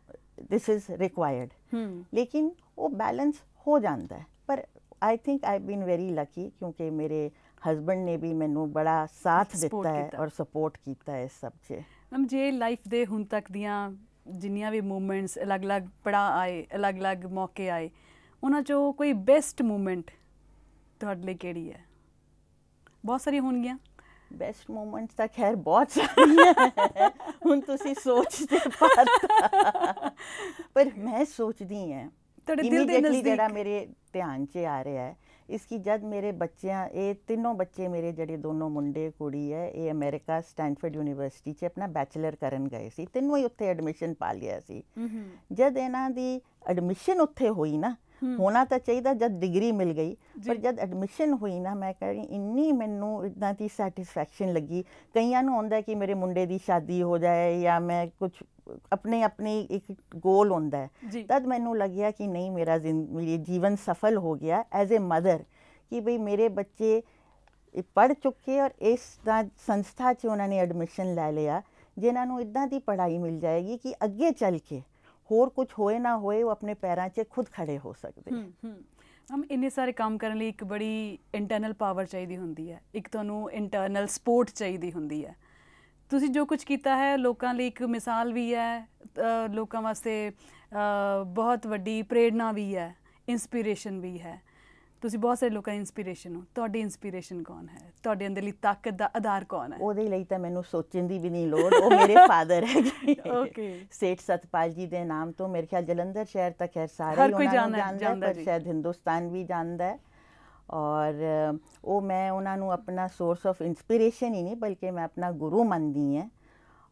ਦਿਸ ਇਜ਼ ਰਿਕੁਆਇਰਡ ਹੂੰ। ਲੇਕਿਨ ਉਹ ਬੈਲੈਂਸ ਹੋ ਜਾਂਦਾ ਹੈ। ਪਰ I think I been very lucky ਕਿਉਂਕਿ ਮੇਰੇ ਹਸਬੰਡ ਨੇ ਵੀ ਮੈਨੂੰ ਬੜਾ ਸਾਥ ਦਿੱਤਾ ਹੈ। ਔਰ ਸਪੋਰਟ ਕੀਤਾ ਹੈ ਸਭ 'ਚ। ਮੈਮ ਜੇ ਲਾਈਫ ਦੇ ਹੁਣ ਤੱਕ ਦੀਆਂ ਜਿੰਨੀਆਂ ਵੀ ਮੂਵਮੈਂਟਸ ਅਲੱਗ-ਅਲੱਗ ਪੜਾ ਆਏ ਅਲੱਗ-ਅਲੱਗ ਮੌਕੇ ਆਏ ਉਹਨਾਂ ਚੋਂ ਕੋਈ ਬੈਸਟ ਮੂਵਮੈਂਟ ਤੁਹਾਡੇ ਲਈ ਕਿਹੜੀ ਹੈ? ਬਹੁਤ ਸਾਰੀ ਹੋਣਗੀਆਂ। ਬੈਸਟ ਮੂਮੈਂਟਸ ਤਾਂ ਖੈਰ ਬਹੁਤ ਸਾਰੀਆਂ। ਹੁਣ ਤੁਸੀਂ ਸੋਚਦੇ ਪਾਤਾ ਪਰ ਮੈਂ ਸੋਚਦੀ ਹਾਂ ਤੁਹਾਡੇ ਦਿਲ ਦੇ Immediately ਜਿਹੜਾ ਨਜ਼ਦੀਕ। ਮੇਰੇ ਧਿਆਨ 'ਚ ਆ ਰਿਹਾ ਹੈ ਇਸ ਕੀ ਜਦ ਮੇਰੇ ਬੱਚਿਆਂ ਇਹ ਤਿੰਨੋਂ ਬੱਚੇ ਮੇਰੇ ਜਿਹੜੇ ਦੋਨੋਂ ਮੁੰਡੇ ਕੁੜੀ ਹੈ ਇਹ ਅਮਰੀਕਾ ਸਟੈਨਫੋਰਡ ਯੂਨੀਵਰਸਿਟੀ 'ਚ ਆਪਣਾ ਬੈਚਲਰ ਕਰਨ ਗਏ ਸੀ ਤਿੰਨੋਂ ਹੀ ਉੱਥੇ ਐਡਮਿਸ਼ਨ ਪਾ ਲਿਆ ਸੀ ਜਦ ਇਹਨਾਂ ਦੀ ਐਡਮਿਸ਼ਨ ਉੱਥੇ ਹੋਈ ਨਾ ਹੋਣਾ ਤਾਂ ਚਾਹੀਦਾ ਜਦ ਡਿਗਰੀ ਮਿਲ ਗਈ ਪਰ। ਜਦ ਐਡਮਿਸ਼ਨ ਹੋਈ ਨਾ ਮੈਂ ਕਹ ਰਹੀ ਇੰਨੀ ਮੈਨੂੰ ਇਦਾਂ ਦੀ ਸੈਟੀਸਫੈਕਸ਼ਨ ਲੱਗੀ ਕਈਆਂ ਨੂੰ ਹੁੰਦਾ ਕਿ ਮੇਰੇ ਮੁੰਡੇ ਦੀ ਸ਼ਾਦੀ ਹੋ ਜਾਏ ਜਾਂ ਮੈਂ ਕੁਝ ਆਪਣੇ ਆਪਣੀ ਇੱਕ ਗੋਲ ਹੁੰਦਾ ਹੈ। ਤਦ ਮੈਨੂੰ ਲੱਗਿਆ ਕਿ ਨਹੀਂ ਮੇਰਾ ਜ਼ਿੰ- ਮੇਰੀ ਜੀਵਨ ਸਫਲ ਹੋ ਗਿਆ ਐਜ਼ ਅ ਮਦਰ ਕਿ ਭਈ ਮੇਰੇ ਬੱਚੇ ਪੜ ਚੁੱਕੇ ਔਰ ਇਸ ਦਾ ਸੰਸਥਾ 'ਚ ਉਹਨਾਂ ਨੇ ਐਡਮਿਸ਼ਨ ਲੈ ਲਿਆ ਜਿਨ੍ਹਾਂ ਨੂੰ ਇਦਾਂ ਦੀ ਪੜ੍ਹਾਈ ਮਿਲ ਜਾਏਗੀ ਕਿ ਅੱਗੇ ਚੱਲ ਕੇ ਹੋਰ ਕੁਝ ਹੋਏ ਨਾ ਹੋਏ ਉਹ ਆਪਣੇ ਪੈਰਾਂ 'ਚ ਖੁਦ ਖੜੇ ਹੋ ਸਕਦੇ ਹੂੰ ਹਮ ਇੰਨੇ ਸਾਰੇ ਕੰਮ ਕਰਨ ਲਈ ਇੱਕ ਬੜੀ ਇੰਟਰਨਲ ਪਾਵਰ ਚਾਹੀਦੀ ਹੁੰਦੀ ਹੈ। ਇੱਕ ਤੁਹਾਨੂੰ ਇੰਟਰਨਲ ਸਪੋਰਟ ਚਾਹੀਦੀ ਹੁੰਦੀ ਹੈ। ਤੁਸੀਂ ਜੋ ਕੁਝ ਕੀਤਾ ਹੈ ਲੋਕਾਂ ਲਈ ਇੱਕ ਮਿਸਾਲ ਵੀ ਹੈ ਲੋਕਾਂ ਵਾਸਤੇ ਬਹੁਤ ਵੱਡੀ ਪ੍ਰੇਰਣਾ ਵੀ ਹੈ ਇਨਸਪੀਰੇਸ਼ਨ ਵੀ ਹੈ। ਤੁਸੀਂ ਬਹੁਤ ਸਾਰੇ ਲੋਕਾਂ ਦੀ ਇਨਸਪੀਰੇਸ਼ਨ ਹੋ। ਤੁਹਾਡੀ ਇਨਸਪੀਰੇਸ਼ਨ ਕੌਣ ਹੈ? ਤੁਹਾਡੇ ਅੰਦਰਲੀ ਤਾਕਤ ਦਾ ਆਧਾਰ ਕੌਣ ਹੈ? ਉਹਦੇ ਲਈ ਤਾਂ ਮੈਨੂੰ ਸੋਚਣ ਦੀ ਵੀ ਨਹੀਂ ਲੋੜ ਉਹ ਮੇਰੇ ਫਾਦਰ ਹੈਗੇ। Okay. ਸੇਠ ਸਤਪਾਲ ਜੀ ਦੇ ਨਾਮ ਤੋਂ ਮੇਰੇ ਖਿਆਲ ਜਲੰਧਰ ਸ਼ਹਿਰ ਤੱਕ ਸਾਰੇ ਹੀ ਕੋਈ ਉਹਨਾਂ ਨੂੰ ਜਾਣਦਾ ਹੈ, ਹੈ, ਪਰ। ਸ਼ਾਇਦ ਹਿੰਦੁਸਤਾਨ ਵੀ ਜਾਣਦਾ ਹੈ। ਔਰ ਅ, ਉਹ ਮੈਂ ਉਹਨਾਂ ਨੂੰ ਆਪਣਾ ਸੋਰਸ ਆਫ ਇਨਸਪੀਰੇਸ਼ਨ ਹੀ ਨਹੀਂ ਬਲਕਿ ਮੈਂ ਆਪਣਾ ਗੁਰੂ ਮੰਨਦੀ ਹਾਂ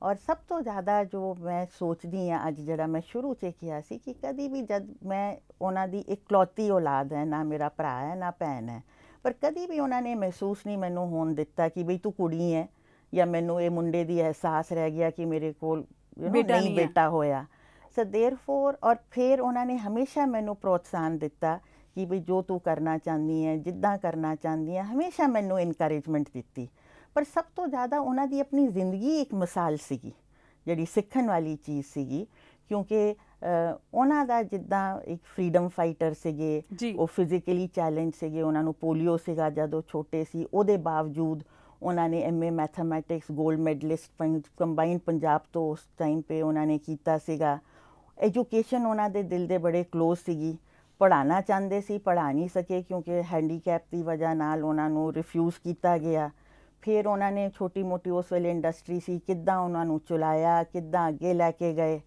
ਔਰ ਸਭ ਤੋਂ ਜ਼ਿਆਦਾ ਜੋ ਮੈਂ ਸੋਚਦੀ ਹਾਂ ਅੱਜ ਜਿਹੜਾ ਮੈਂ ਸ਼ੁਰੂ 'ਚ ਕਿਹਾ ਸੀ ਕਿ ਕਦੀ ਵੀ ਜਦ ਮੈਂ ਉਹਨਾਂ ਦੀ ਇਕਲੌਤੀ ਔਲਾਦ ਹੈ ਨਾ ਮੇਰਾ ਭਰਾ ਹੈ ਨਾ ਭੈਣ ਹੈ ਪਰ ਕਦੀ ਵੀ ਉਹਨਾਂ ਨੇ ਮਹਿਸੂਸ ਨਹੀਂ ਮੈਨੂੰ ਹੋਣ ਦਿੱਤਾ ਕਿ ਬਈ ਤੂੰ ਕੁੜੀ ਹੈ ਜਾਂ ਮੈਨੂੰ ਇਹ ਮੁੰਡੇ ਦੀ ਅਹਿਸਾਸ ਰਹਿ ਗਿਆ ਕਿ ਮੇਰੇ ਕੋਲ you know, ਬੇਟਾ ਨਹੀਂ ਨਹੀਂ ਹੈ। ਬੇਟਾ ਹੋਇਆ ਸੋ देयरफॉर ਔਰ ਫਿਰ ਉਹਨਾਂ ਨੇ ਹਮੇਸ਼ਾ ਮੈਨੂੰ ਪ੍ਰੋਤਸਾਹਨ ਦਿੱਤਾ ਕਿ ਵੀ ਜੋ ਤੂੰ ਕਰਨਾ ਚਾਹੁੰਦੀ ਹੈ ਜਿੱਦਾਂ ਕਰਨਾ ਚਾਹੁੰਦੀ ਹੈ ਹਮੇਸ਼ਾ ਮੈਨੂੰ ਇਨਕਰੇਜਮੈਂਟ ਦਿੱਤੀ। ਪਰ ਸਭ ਤੋਂ ਜ਼ਿਆਦਾ ਉਹਨਾਂ ਦੀ ਆਪਣੀ ਜ਼ਿੰਦਗੀ ਇੱਕ ਮਿਸਾਲ ਸੀਗੀ ਜਿਹੜੀ ਸਿੱਖਣ ਵਾਲੀ ਚੀਜ਼ ਸੀਗੀ। ਕਿਉਂਕਿ ਉਹਨਾਂ ਦਾ ਜਿੱਦਾਂ ਇੱਕ ਫਰੀडम ਫਾਈਟਰ ਸੀਗੇ ਉਹ ਫਿਜ਼ੀਕਲੀ ਚੈਲੰਜ ਸੀਗੇ ਉਹਨਾਂ ਨੂੰ ਪੋਲੀਓ ਸੀਗਾ ਜਦੋਂ ਛੋਟੇ ਸੀ। ਉਹਦੇ ਬਾਵਜੂਦ ਉਹਨਾਂ ਨੇ ਐਮਏ ਮੈਥਮੈਟਿਕਸ 골ਡ ਮੈਡਲਿਸਟ ਕੰਬਾਈਨ ਪੰਜਾਬ ਤੋਂ ਉਸ ਟਾਈਮ ਤੇ ਉਹਨਾਂ ਨੇ ਕੀਤਾ ਸੀਗਾ। ਐਜੂਕੇਸ਼ਨ ਉਹਨਾਂ ਦੇ ਦਿਲ ਦੇ ਬੜੇ ক্লোਜ਼ ਸੀਗੀ। ਪੜ੍ਹਾਉਣਾ ਚਾਹੁੰਦੇ ਸੀ ਪੜ੍ਹਾ ਨਹੀਂ ਸਕੇ ਕਿਉਂਕਿ ਹੈਂਡੀਕੈਪ ਦੀ ਵਜ੍ਹਾ ਨਾਲ ਉਹਨਾਂ ਨੂੰ ਰਿਫਿਊਜ਼ ਕੀਤਾ ਗਿਆ। ਫਿਰ ਉਹਨਾਂ ਨੇ ਛੋਟੀ ਮੋਟੀ ਉਸ ਵੇਲੇ ਇੰਡਸਟਰੀ ਸੀ ਕਿੱਦਾਂ ਉਹਨਾਂ ਨੂੰ ਚਲਾਇਆ ਕਿੱਦਾਂ ਅੱਗੇ ਲੈ ਕੇ ਗਏ।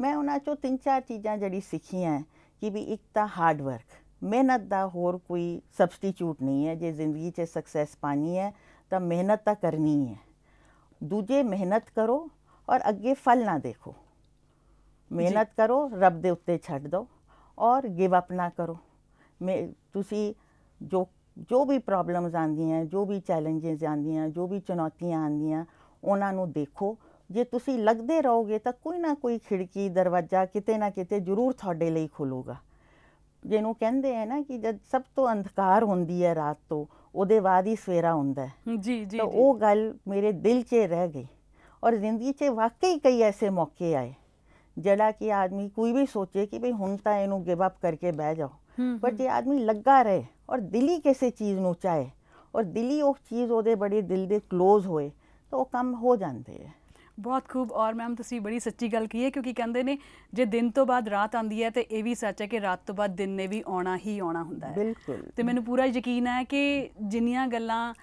ਮੈਂ ਉਹਨਾਂ ਚੋਂ ਤਿੰਨ ਚਾਰ ਚੀਜ਼ਾਂ ਜਿਹੜੀ ਸਿੱਖੀਆਂ ਕਿ ਵੀ ਇੱਕ ਤਾਂ ਹਾਰਡ ਵਰਕ ਮਿਹਨਤ ਦਾ ਹੋਰ ਕੋਈ ਸਬਸਟੀਟਿਊਟ ਨਹੀਂ ਹੈ ਜੇ ਜ਼ਿੰਦਗੀ 'ਚ ਸਕਸੈਸ ਪਾਣੀ ਹੈ ਤਾਂ ਮਿਹਨਤ ਤਾਂ ਕਰਨੀ ਹੈ ਦੂਜੇ ਮਿਹਨਤ ਕਰੋ ਔਰ ਅੱਗੇ ਫਲ ਨਾ ਦੇਖੋ। ਮਿਹਨਤ ਕਰੋ ਰੱਬ ਦੇ ਉੱਤੇ ਛੱਡ ਦਿਓ। ਔਰ ਗਿਵ ਅਪ ਨਾ ਕਰੋ। ਮੈਂ ਤੁਸੀਂ ਜੋ ਜੋ ਵੀ ਪ੍ਰੋਬਲਮਸ ਆਉਂਦੀਆਂ ਜੋ ਵੀ ਚੈਲੰਜਸ ਆਉਂਦੀਆਂ ਜੋ ਵੀ ਚੁਣੌਤੀਆਂ ਆਉਂਦੀਆਂ ਉਹਨਾਂ ਨੂੰ ਦੇਖੋ। ਜੇ ਤੁਸੀਂ ਲੱਗਦੇ ਰਹੋਗੇ ਤਾਂ ਕੋਈ ਨਾ ਕੋਈ ਖਿੜਕੀ ਦਰਵਾਜ਼ਾ ਕਿਤੇ ਨਾ ਕਿਤੇ ਜ਼ਰੂਰ ਤੁਹਾਡੇ ਲਈ ਖੁੱਲੂਗਾ। ਜਿਹਨੂੰ ਕਹਿੰਦੇ ਆ ਨਾ ਕਿ ਜਦ ਸਭ ਤੋਂ ਅੰਧਕਾਰ ਹੁੰਦੀ ਹੈ ਰਾਤ ਤੋਂ ਉਹਦੇ ਬਾਅਦ ਹੀ ਸਵੇਰਾ ਹੁੰਦਾ ਹੈ। ਜੀ ਜੀ ਤਾਂ। ਉਹ ਗੱਲ ਮੇਰੇ ਦਿਲ 'ਚ ਰਹਿ ਗਈ। ਔਰ ਜ਼ਿੰਦਗੀ 'ਚ ਵਾਕਈ ਕਈ ਐਸੇ ਮੌਕੇ ਆਏ। ਜਿਹੜਾ ਕਿ ਆਦਮੀ ਕੋਈ ਵੀ ਸੋਚੇ ਕਿ ਭਈ ਹੁਣ ਤਾਂ ਇਹਨੂੰ ਗਿਵ ਅਪ ਕਰਕੇ ਬਹਿ ਜਾਓ। ਪਰ ਜੇ ਆਦਮੀ ਲੱਗਾ ਰਹੇ ਔਰ ਦਿਲੀ ਕਿਸੇ ਚੀਜ਼ ਨੂੰ ਚਾਹੇ ਔਰ ਦਿਲੀ ਉਹ ਚੀਜ਼ ਉਹਦੇ ਬੜੇ ਦਿਲ ਦੇ ক্লোਜ਼ ਹੋਏ ਤਾਂ ਉਹ ਕੰਮ ਹੋ ਜਾਂਦੇ ਹੈ ਬਹੁਤ ਖੂਬ ਔਰ ਮੈਮ ਤੁਸੀਂ ਬੜੀ ਸੱਚੀ ਗੱਲ ਕਹੀ ਹੈ ਕਿਉਂਕਿ ਕਹਿੰਦੇ ਨੇ ਜੇ ਦਿਨ ਤੋਂ ਬਾਅਦ ਰਾਤ ਆਉਂਦੀ ਹੈ ਤੇ ਇਹ ਵੀ ਸੱਚ ਹੈ ਕਿ ਰਾਤ ਤੋਂ ਬਾਅਦ ਦਿਨ ਨੇ ਵੀ ਆਉਣਾ ਹੀ ਆਉਣਾ ਹੁੰਦਾ ਹੈ। ਬਿਲਕੁਲ। ਤੇ ਮੈਨੂੰ ਪੂਰਾ ਯਕੀਨ ਹੈ ਕਿ ਜਿੰਨੀਆਂ ਗੱਲਾਂ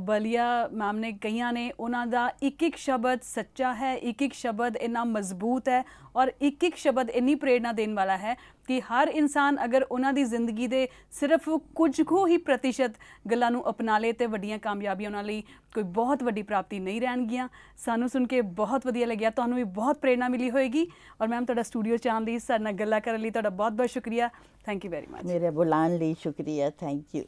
ਬਲੀਆ ਮੈਮ ਨੇ ਕਈਆਂ ਨੇ, ਉਹਨਾਂ ਦਾ ਇੱਕ ਇੱਕ ਸ਼ਬਦ ਸੱਚਾ ਹੈ ਇੱਕ ਇੱਕ ਸ਼ਬਦ ਇੰਨਾ ਮਜ਼ਬੂਤ ਹੈ ਔਰ ਇੱਕ ਇੱਕ ਸ਼ਬਦ ਇੰਨੀ ਪ੍ਰੇਰਣਾ ਦੇਣ ਵਾਲਾ ਹੈ ਕਿ ਹਰ ਇਨਸਾਨ ਅਗਰ ਉਹਨਾਂ ਦੀ ਜ਼ਿੰਦਗੀ ਦੇ ਸਿਰਫ ਕੁਝ ਕੁ ਹੀ ਪ੍ਰਤੀਸ਼ਤ ਗੱਲਾਂ ਨੂੰ ਅਪਣਾ ਲੇ ਤੇ ਵੱਡੀਆਂ ਕਾਮਯਾਬੀਆਂ ਉਹਨਾਂ ਲਈ ਕੋਈ ਬਹੁਤ ਵੱਡੀ ਪ੍ਰਾਪਤੀ ਨਹੀਂ ਰਹਿਣਗੀਆਂ। ਸਾਨੂੰ ਸੁਣ ਕੇ ਬਹੁਤ ਵਧੀਆ ਲੱਗਿਆ। ਤੁਹਾਨੂੰ ਵੀ ਬਹੁਤ ਪ੍ਰੇਰਣਾ ਮਿਲੀ ਹੋਏਗੀ ਔਰ ਮੈਮ ਤੁਹਾਡਾ ਸਟੂਡੀਓ ਚ ਆਉਣ ਲਈ, ਸਾਡੇ ਨਾਲ ਗੱਲਾਂ ਕਰਨ ਲਈ ਤੁਹਾਡਾ ਬਹੁਤ ਬਹੁਤ ਸ਼ੁਕਰੀਆ। ਥੈਂਕ ਯੂ ਵੈਰੀ ਮਚ ਮੇਰੇ ਬੁਲਾਉਣ ਲਈ ਸ਼ੁਕਰੀਆ। Thank you